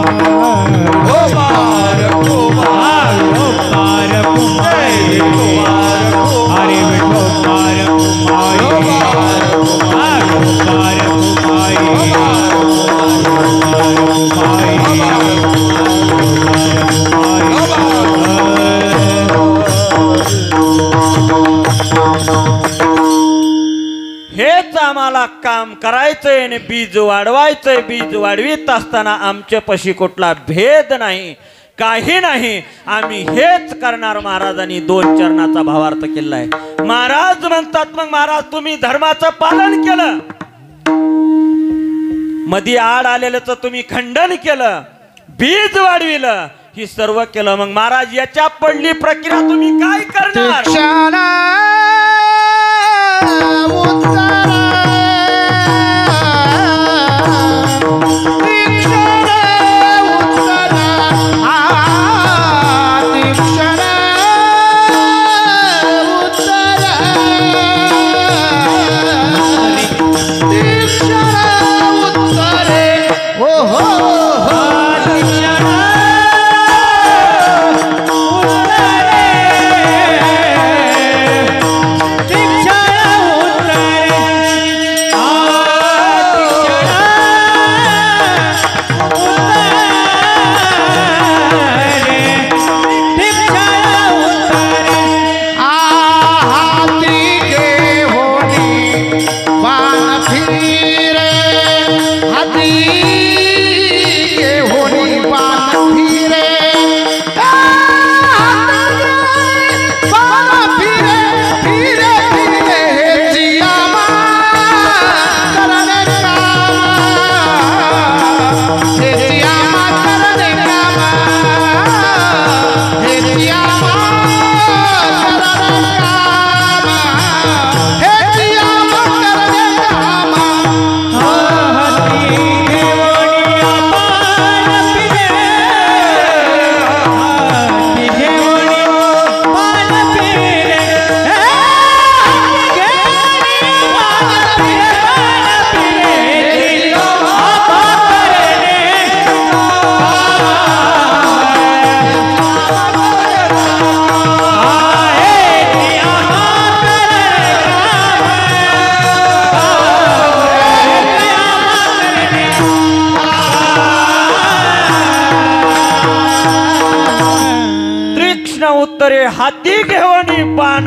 Speaker 3: आम्हाला काम करायचंय आणि बीज वाढवायचंय. बीज वाढवीत असताना आमच्या पशी कुठला भेद नाही काही नाही. आम्ही हेच करणार महाराजांनी. दोन चरणाचा भावार्थ केलाय महाराज म्हणतात मग महाराज तुम्ही धर्माचं पालन केलं. मध्ये आड आलेल्याचं तुम्ही खंडन केलं. बीज वाढविलं. ही सर्व केलं. मग महाराज याच्या पडली प्रक्रिया तुम्ही काय करणार?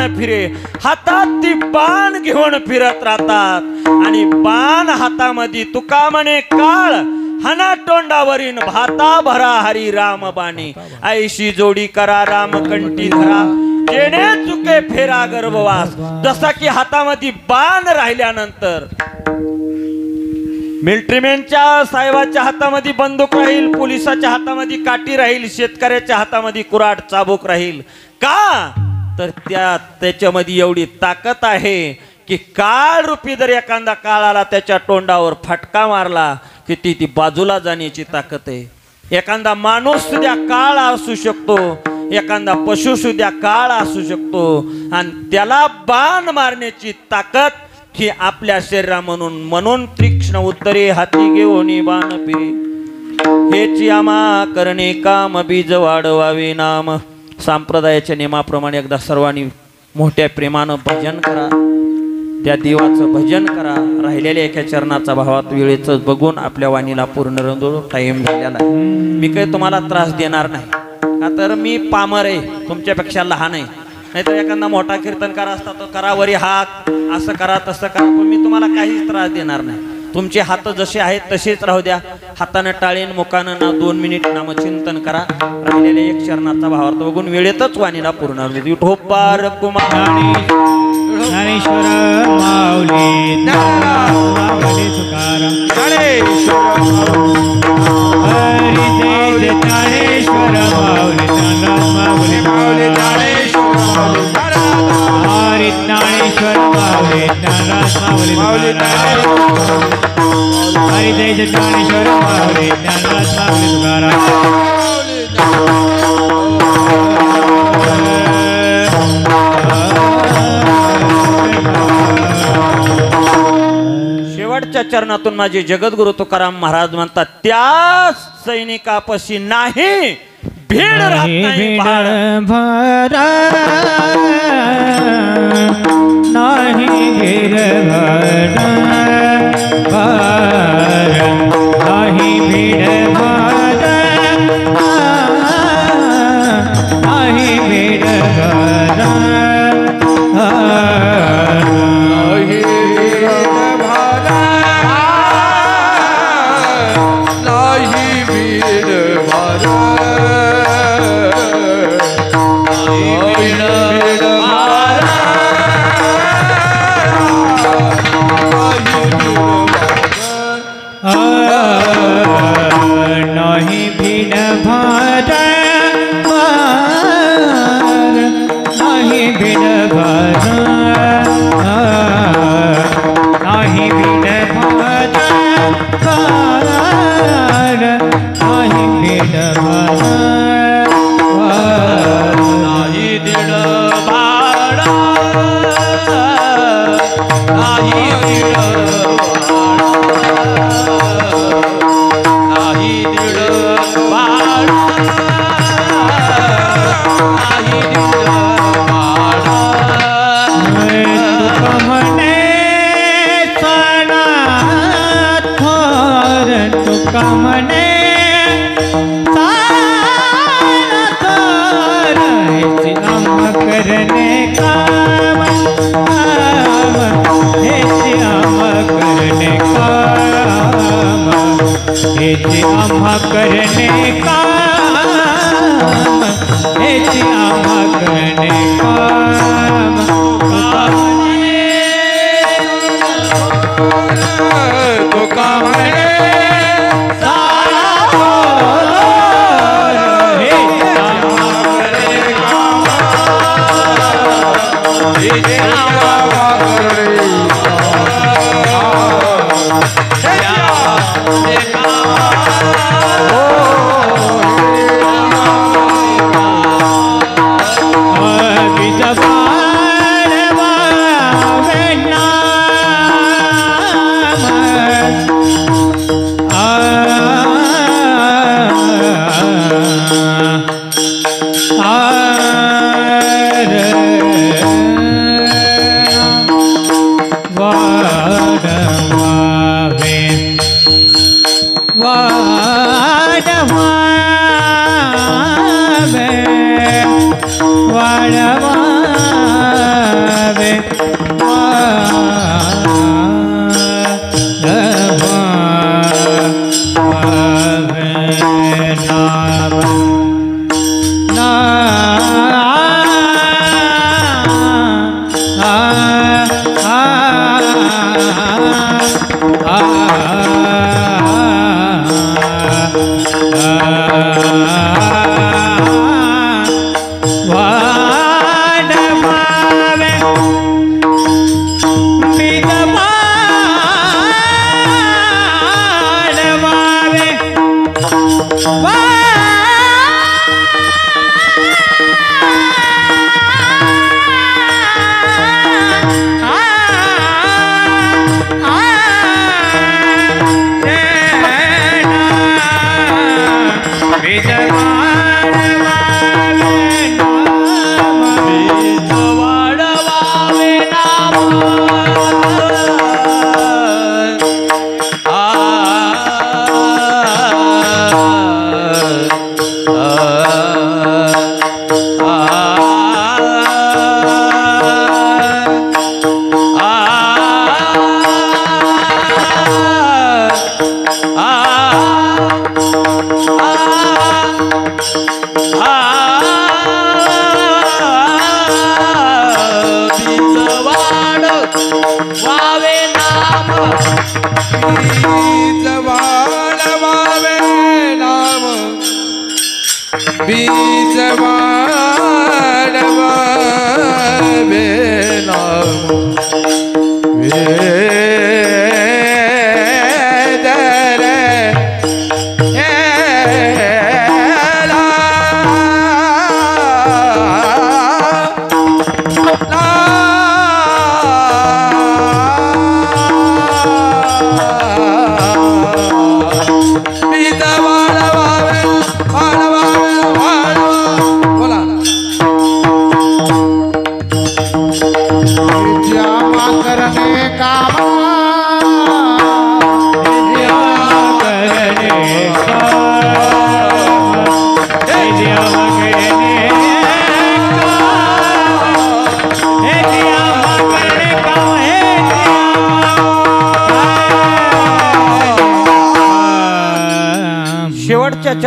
Speaker 5: घेऊन फिरे.
Speaker 3: हातात ती बाण घेऊन फिरत राहतात. आणि बाण हातामध्ये तुका म्हणे काळ हना तोंडावरील भाता भरा हरी राम बाणी. ऐशी जोडी करा राम कंटी धरा. जेणे चुके फेरा गर्भवास जसा की हातामध्ये बाण राहिल्यानंतर. मिलिटरीमॅनच्या साहेबाच्या हातामध्ये बंदूक राहील पोलिसाच्या हातामध्ये काठी राहील शेतकऱ्याच्या हातामध्ये कुराट चाबूक राहील. का? तर त्या त्याच्यामध्ये एवढी ताकद आहे की काळ रुपी जर एखादा काळाला त्याच्या तोंडावर फटका मारला की ती ती बाजूला जाण्याची ताकद आहे. एखादा माणूस सुद्धा काळ असू शकतो एखादा पशु सुद्धा काळ असू शकतो आणि त्याला बाण मारण्याची ताकद ही आपल्या शरीरा म्हणून म्हणून तीक्ष्ण उत्तरे हाती घेऊन बाण पिरी. हेची आमा करणे काम बीज वाढवावे नाम. संप्रदायाच्या नियमाप्रमाणे एकदा सर्वांनी मोठ्या प्रेमानं भजन करा. त्या देवाचं भजन करा. राहिलेल्या एका चरणाचा भावात वेळेचं बघून आपल्या वाणीला पूर्ण रंगो टाईम झालेला आहे. मी काही तुम्हाला त्रास देणार नाही. का तर मी पामर आहे. तुमच्यापेक्षा लहान आहे. नाहीतर एखादा मोठा कीर्तनकार असता तो करावरी हात असं करा तसं करा. पण मी तुम्हाला काहीच त्रास देणार नाही. तुमचे हात जसे आहेत तसेच राहू द्या. हातानं टाळीन मुखानं ना दोन मिनिट नामचिंतन करा. राहिलेले एक चरणाचा भावार्थ बघून वेळेतच वाणीला पूर्ण विठोबार कुमार
Speaker 4: ज्ञानराज हरी
Speaker 2: जय ज्ञानराज
Speaker 3: शेवटच्या चरणातून माझे जगद्गुरु तुकाराम महाराज म्हणतात त्या सैनिकापशी नाही. भीड
Speaker 2: भीड भरा नाही भीड भर नाही भीड भरा
Speaker 4: करने का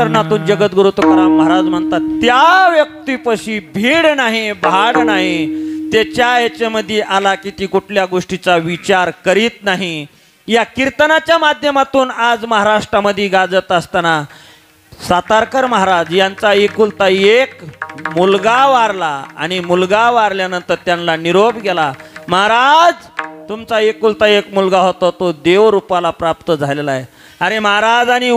Speaker 3: चरणातून जगद्गुरु तुकाराम महाराज म्हणतात त्या व्यक्तीपशी भीड नाही भाड नाही. त्याच्या याच्यामध्ये आला की ती कुठल्या गोष्टीचा विचार करीत नाही. या कीर्तनाच्या माध्यमातून आज महाराष्ट्रामध्ये गाजत असताना सातारकर महाराज यांचा एकुलता एक मुलगा वारला आणि मुलगा वारल्यानंतर त्यांना निरोप गेला महाराज तुमचा एकुलता एक मुलगा होता तो देव रूपाला प्राप्त झालेला आहे. अरे महाराज आणि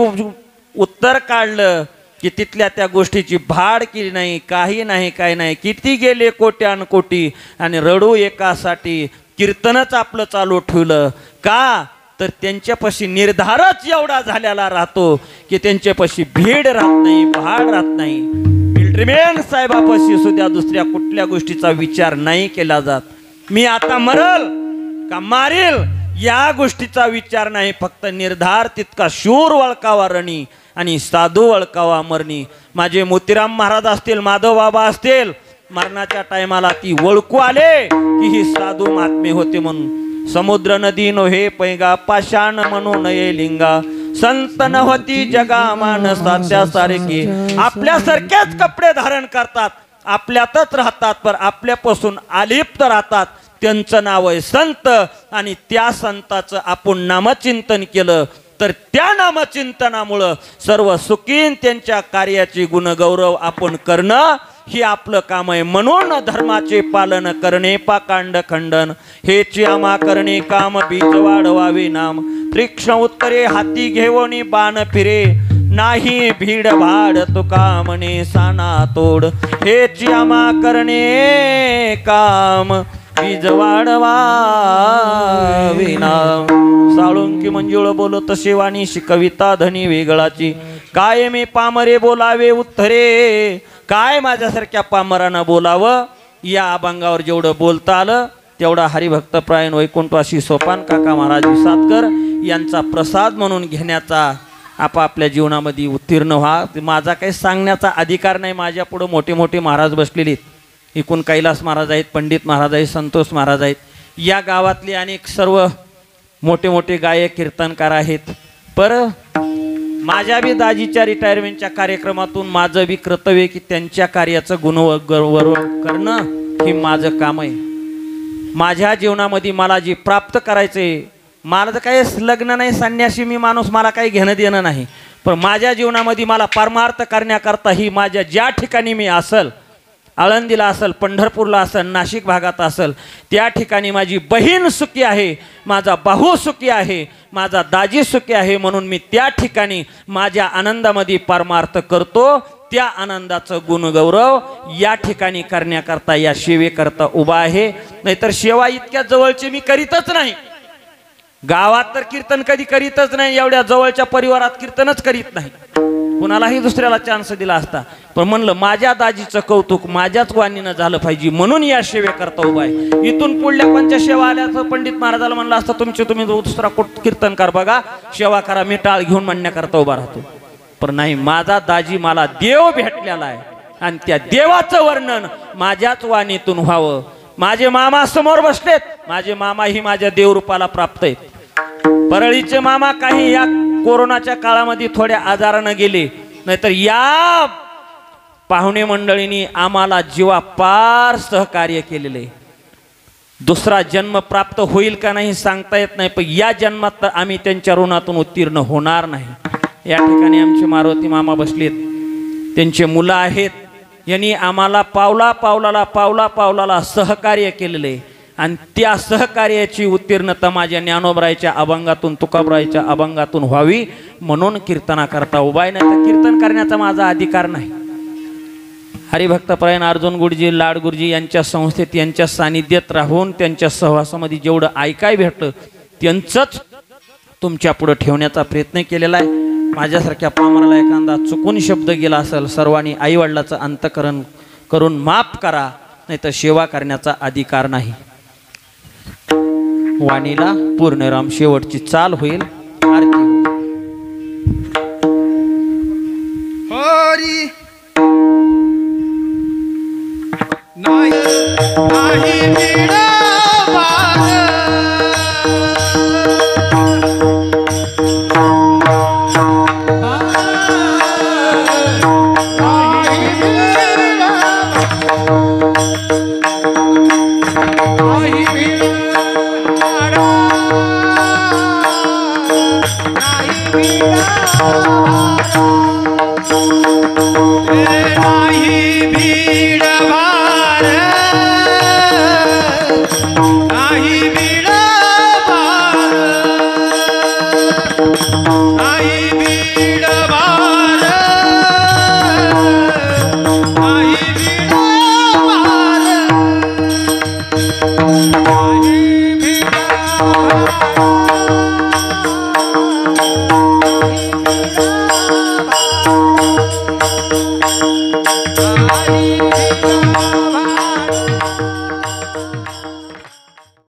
Speaker 3: उत्तर काढलं की तिथल्या त्या गोष्टीची भाड केली नाही काही नाही काही नाही. किती गेले कोट्यान कोटी? आणि रडू एकासाठी कीर्तनच आपलं चालू ठेवलं. का? तर त्यांच्यापाशी निर्धारच एवढा झालेला राहतो की त्यांच्यापाशी भीड राहत नाही भाड राहत नाही. मिल्ट्रीमॅन साहेबापाशी सुद्धा दुसऱ्या कुठल्या गोष्टीचा विचार नाही केला जात. मी आता मरल का मारील? या गोष्टीचा विचार नाही. फक्त निर्धार तितका शूर वळकावा रणी. आणि साधू वळकावा मरणी. माझे मोतीराम महाराज असतील माधव बाबा असतील मरणाच्या टायमाला ती ओळखू आले की ही साधू महात्मे होते म्हणून. समुद्र नदी नोहे पैगा पाषाण म्हणू नये लिंगा. संत न होती जगा माणसाच्या सारखी. आपल्यासारखेच कपडे धारण करतात. आपल्यातच राहतात पण आपल्यापासून आलिप्त राहतात. त्यांचं नाव आहे संत आणि त्या संताचं आपण नामचिंतन केलं. तर त्या नामचिंतनामुळं सर्व सुखीन त्यांच्या कार्याची गुणगौरव आपण करणं ही आपलं काम आहे. म्हणून धर्माचे पालन करणे पाकांड खंडन. हेची आमा करणे काम बीज वाढवावे नाम. तीक्ष्ण उत्तरे हाती घेवणी बाण फिरे. नाही भीड भाड तुका म्हणे साना तोड. हेची आमा करणे काम. बीज वाढवा विना साळुंकी मंजुळ बोलत शिवानी कविता धनी वेगळाची. काय मी पामरे बोलावे उत्तरे? काय माझ्यासारख्या पामरानं बोलावं? या अभंगावर जेवढं बोलता आलं तेवढा हरिभक्त प्रायण वैकुंठवासी सोपान काका महाराज विसादकर यांचा प्रसाद म्हणून घेण्याचा आपापल्या जीवनामध्ये उत्तीर्ण व्हा. माझा काही सांगण्याचा अधिकार नाही माझ्या पुढं मोठे मोठे महाराज बसलेले आहेत. एकूण कैलास महाराज आहेत पंडित महाराज आहेत संतोष महाराज आहेत. या गावातले अनेक सर्व मोठे मोठे गायक कीर्तनकार आहेत. पर माझ्या बी दाजीच्या रिटायरमेंटच्या कार्यक्रमातून माझं बी कर्तव्य की त्यांच्या कार्याचं गुणवरून करणं हे माझं काम आहे. माझ्या जीवनामध्ये मला जे प्राप्त करायचंय मला तर काही लग्न नाही संन्याशी मी माणूस मला काही घेणं देणं नाही. पण माझ्या जीवनामध्ये मला परमार्थ करण्याकरता ही माझ्या ज्या ठिकाणी मी असल आळंदीला असेल पंढरपूरला असेल नाशिक भागात असल त्या ठिकाणी माझी बहीण सुखी आहे माझा भाऊ सुखी आहे माझा दाजी सुखी आहे म्हणून मी त्या ठिकाणी माझ्या आनंदामध्ये परमार्थ करतो. त्या आनंदाचं गुणगौरव या ठिकाणी करण्याकरता या सेवेकरता उभा आहे. नाहीतर सेवा इतक्या जवळची मी करीतच नाही. गावात तर कीर्तन कधी करीतच नाही एवढ्या जवळच्या परिवारात कीर्तनच करीत नाही. कुणालाही दुसऱ्याला चान्स दिला असता. पण म्हणलं माझ्या दाजीचं कौतुक माझ्याच वाणीनं झालं पाहिजे म्हणून या सेवेकरता उभा आहे. इथून पुढल्या कोणत्या सेवा आल्याचं पंडित महाराजाला म्हणलं असतं तुमची तुम्ही दुसरा कुठ कीर्तनकार बघा सेवा करा मी टाळ घेऊन म्हणण्याकरता उभा राहतो. पण नाही माझा दाजी मला देव भेटलेला आहे आणि त्या देवाचं वर्णन माझ्याच वाणीतून व्हावं. माझे मामा समोर बसलेत माझे मामा ही माझ्या देवरूपाला प्राप्त आहेत. परळीचे मामा काही या कोरोनाच्या काळामध्ये थोड्या आजारानं गेले नाहीतर या पाहुणे मंडळींनी आम्हाला जीवापार सहकार्य केलेले. दुसरा जन्म प्राप्त होईल का नाही सांगता येत नाही पण या जन्मात तर आम्ही त्यांच्या ऋणातून उत्तीर्ण होणार नाही. या ठिकाणी आमचे मारुती मामा बसलेत. त्यांचे मुलं आहेत. यांनी आम्हाला पावला पावलाला पावला पावलाला सहकार्य केलेले. आणि त्या सहकार्याची उत्तीर्णता माझ्या ज्ञानोबरायच्या अभंगातून तुकाबरायच्या अभंगातून व्हावी म्हणून कीर्तनाकरता उभा आहे. नाही तर कीर्तन करण्याचा माझा अधिकार नाही. हरिभक्तपरायण अर्जुन गुरुजी लाड गुरुजी यांच्या संस्थेत यांच्या सानिध्यात राहून त्यांच्या सहवासामध्ये जेवढं ऐकाय भेटलं त्यांचंच तुमच्या पुढं ठेवण्याचा प्रयत्न केलेला आहे. माझ्यासारख्या पामराला एखादा चुकून शब्द गेला असेल सर्वांनी आईवडिलाचं अंतकरण करून माफ करा नाही तर सेवा करण्याचा अधिकार नाही. वाणीला पूर्णराम शेवटची चाल होईल. आरती
Speaker 5: नाही नाही बीड